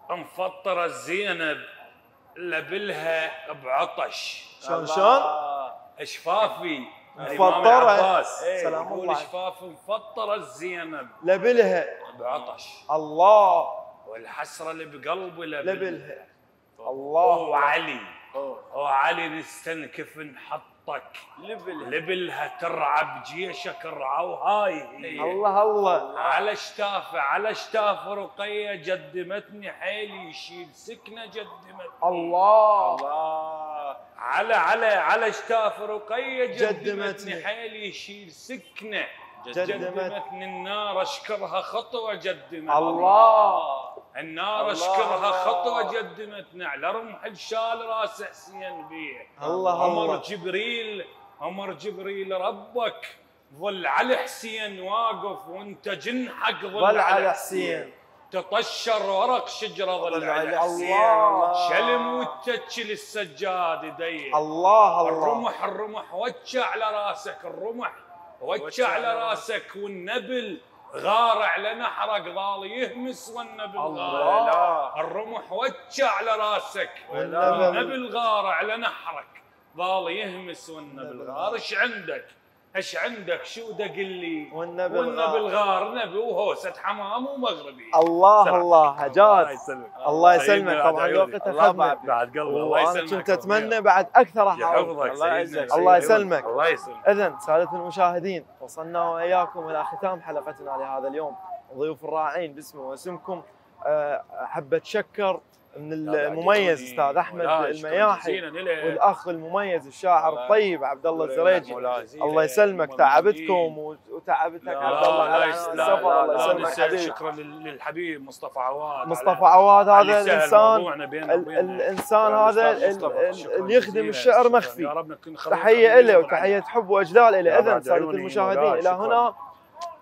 مفطره زينب لبلها بعطش شلون. شلون؟ أشفافي مفطرة. إيه. سلام يقول الله. أشفاف مفطرة زينب لبلها بعطش الله والحسرة اللي بقلبي لبلها لبلها الله وعلي. وعلي نستنكف نحطك لبل لبلها ترعى بجيشك رعوا هاي هي. الله الله. على اشتافه على اشتاف رقية قدمتني حيلي يشيل سكنة قدمتني الله. الله. على على على اشتاف رقية قدمتني. قدمتني حيلي يشيل سكنة. قدمت. قدمتني النار أشكرها خطوة قدمتني الله. النار اشكرها. خطوة قدمتني على رمح الشال راس حسين بيه. الله عمر الله جبريل عمر جبريل ربك ظل على حسين واقف وانت جنحك ظل, على حسين. تطشر ورق شجرة ظل على حسين. الله. شلم وتتش للسجاد يديه الله الله. الرمح الرمح وجه على راسك الرمح وجه على راسك والنبل. غار على نحرك ظال يهمس والنبل غار الله. الرمح وجه على راسك والنبل. والنبل غار على نحرك ظال يهمس والنبل غار إيش عندك؟ إيش عندك؟ شو دق لي؟ والنبل والنبل غار نبي وهوسة حمام ومغربي. الله سلام. الله. الله حجاج يسلمك. الله يسلمك. طبعا الله اخذنا بعد قلبي الله يسلمك كنت أتمنى بعد أكثر احاول الله. يعزك. الله يسلمك. الله يسلمك. اذا سادة المشاهدين وصلنا وإياكم إلى ختام حلقتنا لهذا اليوم. ضيوف الرائعين باسمي واسمكم. أه، أحب أتشكر من المميز أستاذ أحمد المياحي والأخ المميز الشاعر. الطيب عبد الله الزريجي الله يسلمك تعبتكم و- وتعبتك عبد الله السفر الله يسلمك حبيبي شكرا لل- للحبيب مصطفى عواد مصطفى عواد هذا الإنسان. الإنسان هذا اللي يخدم. الشعر. مخفي تحية له وتحية. حب واجلال له اذا ساده المشاهدين إلى. هنا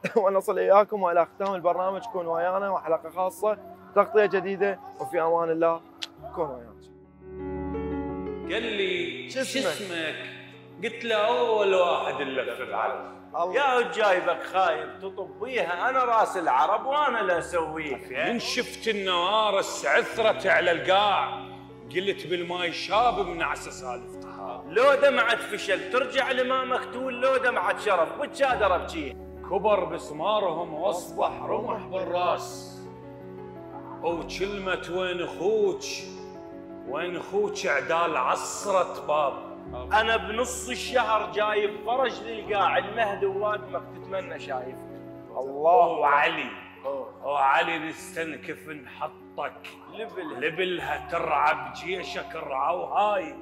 ونصل إياكم وإلى ختام البرنامج كونوا ويانا وحلقة خاصة تغطية جديدة وفي أمان الله. كونوا ويانا قال لي اسمك؟ قلت له أول واحد اللف بعلم الله. يا جايبك خايب تطب بيها أنا راس العرب وأنا اللي اسويه من شفت النوارس عثرت على القاع؟ قلت بالماي شاب من عسى سالفته لو دمعت فشل ترجع لما مقتول لو دمعت شرف بتشادر ابجيه كبر بسمارهم وأصبح رمح بالراس. وكلمة وين أخوك وين أخوك عدال عصرة باب. أنا بنص الشهر جايب فرج للقاع المهد وادمك تتمنى شايفك الله وعلي وعلي نستنكف نحطك لبل لبلها. ترعى بجيشك الرعوا هاي.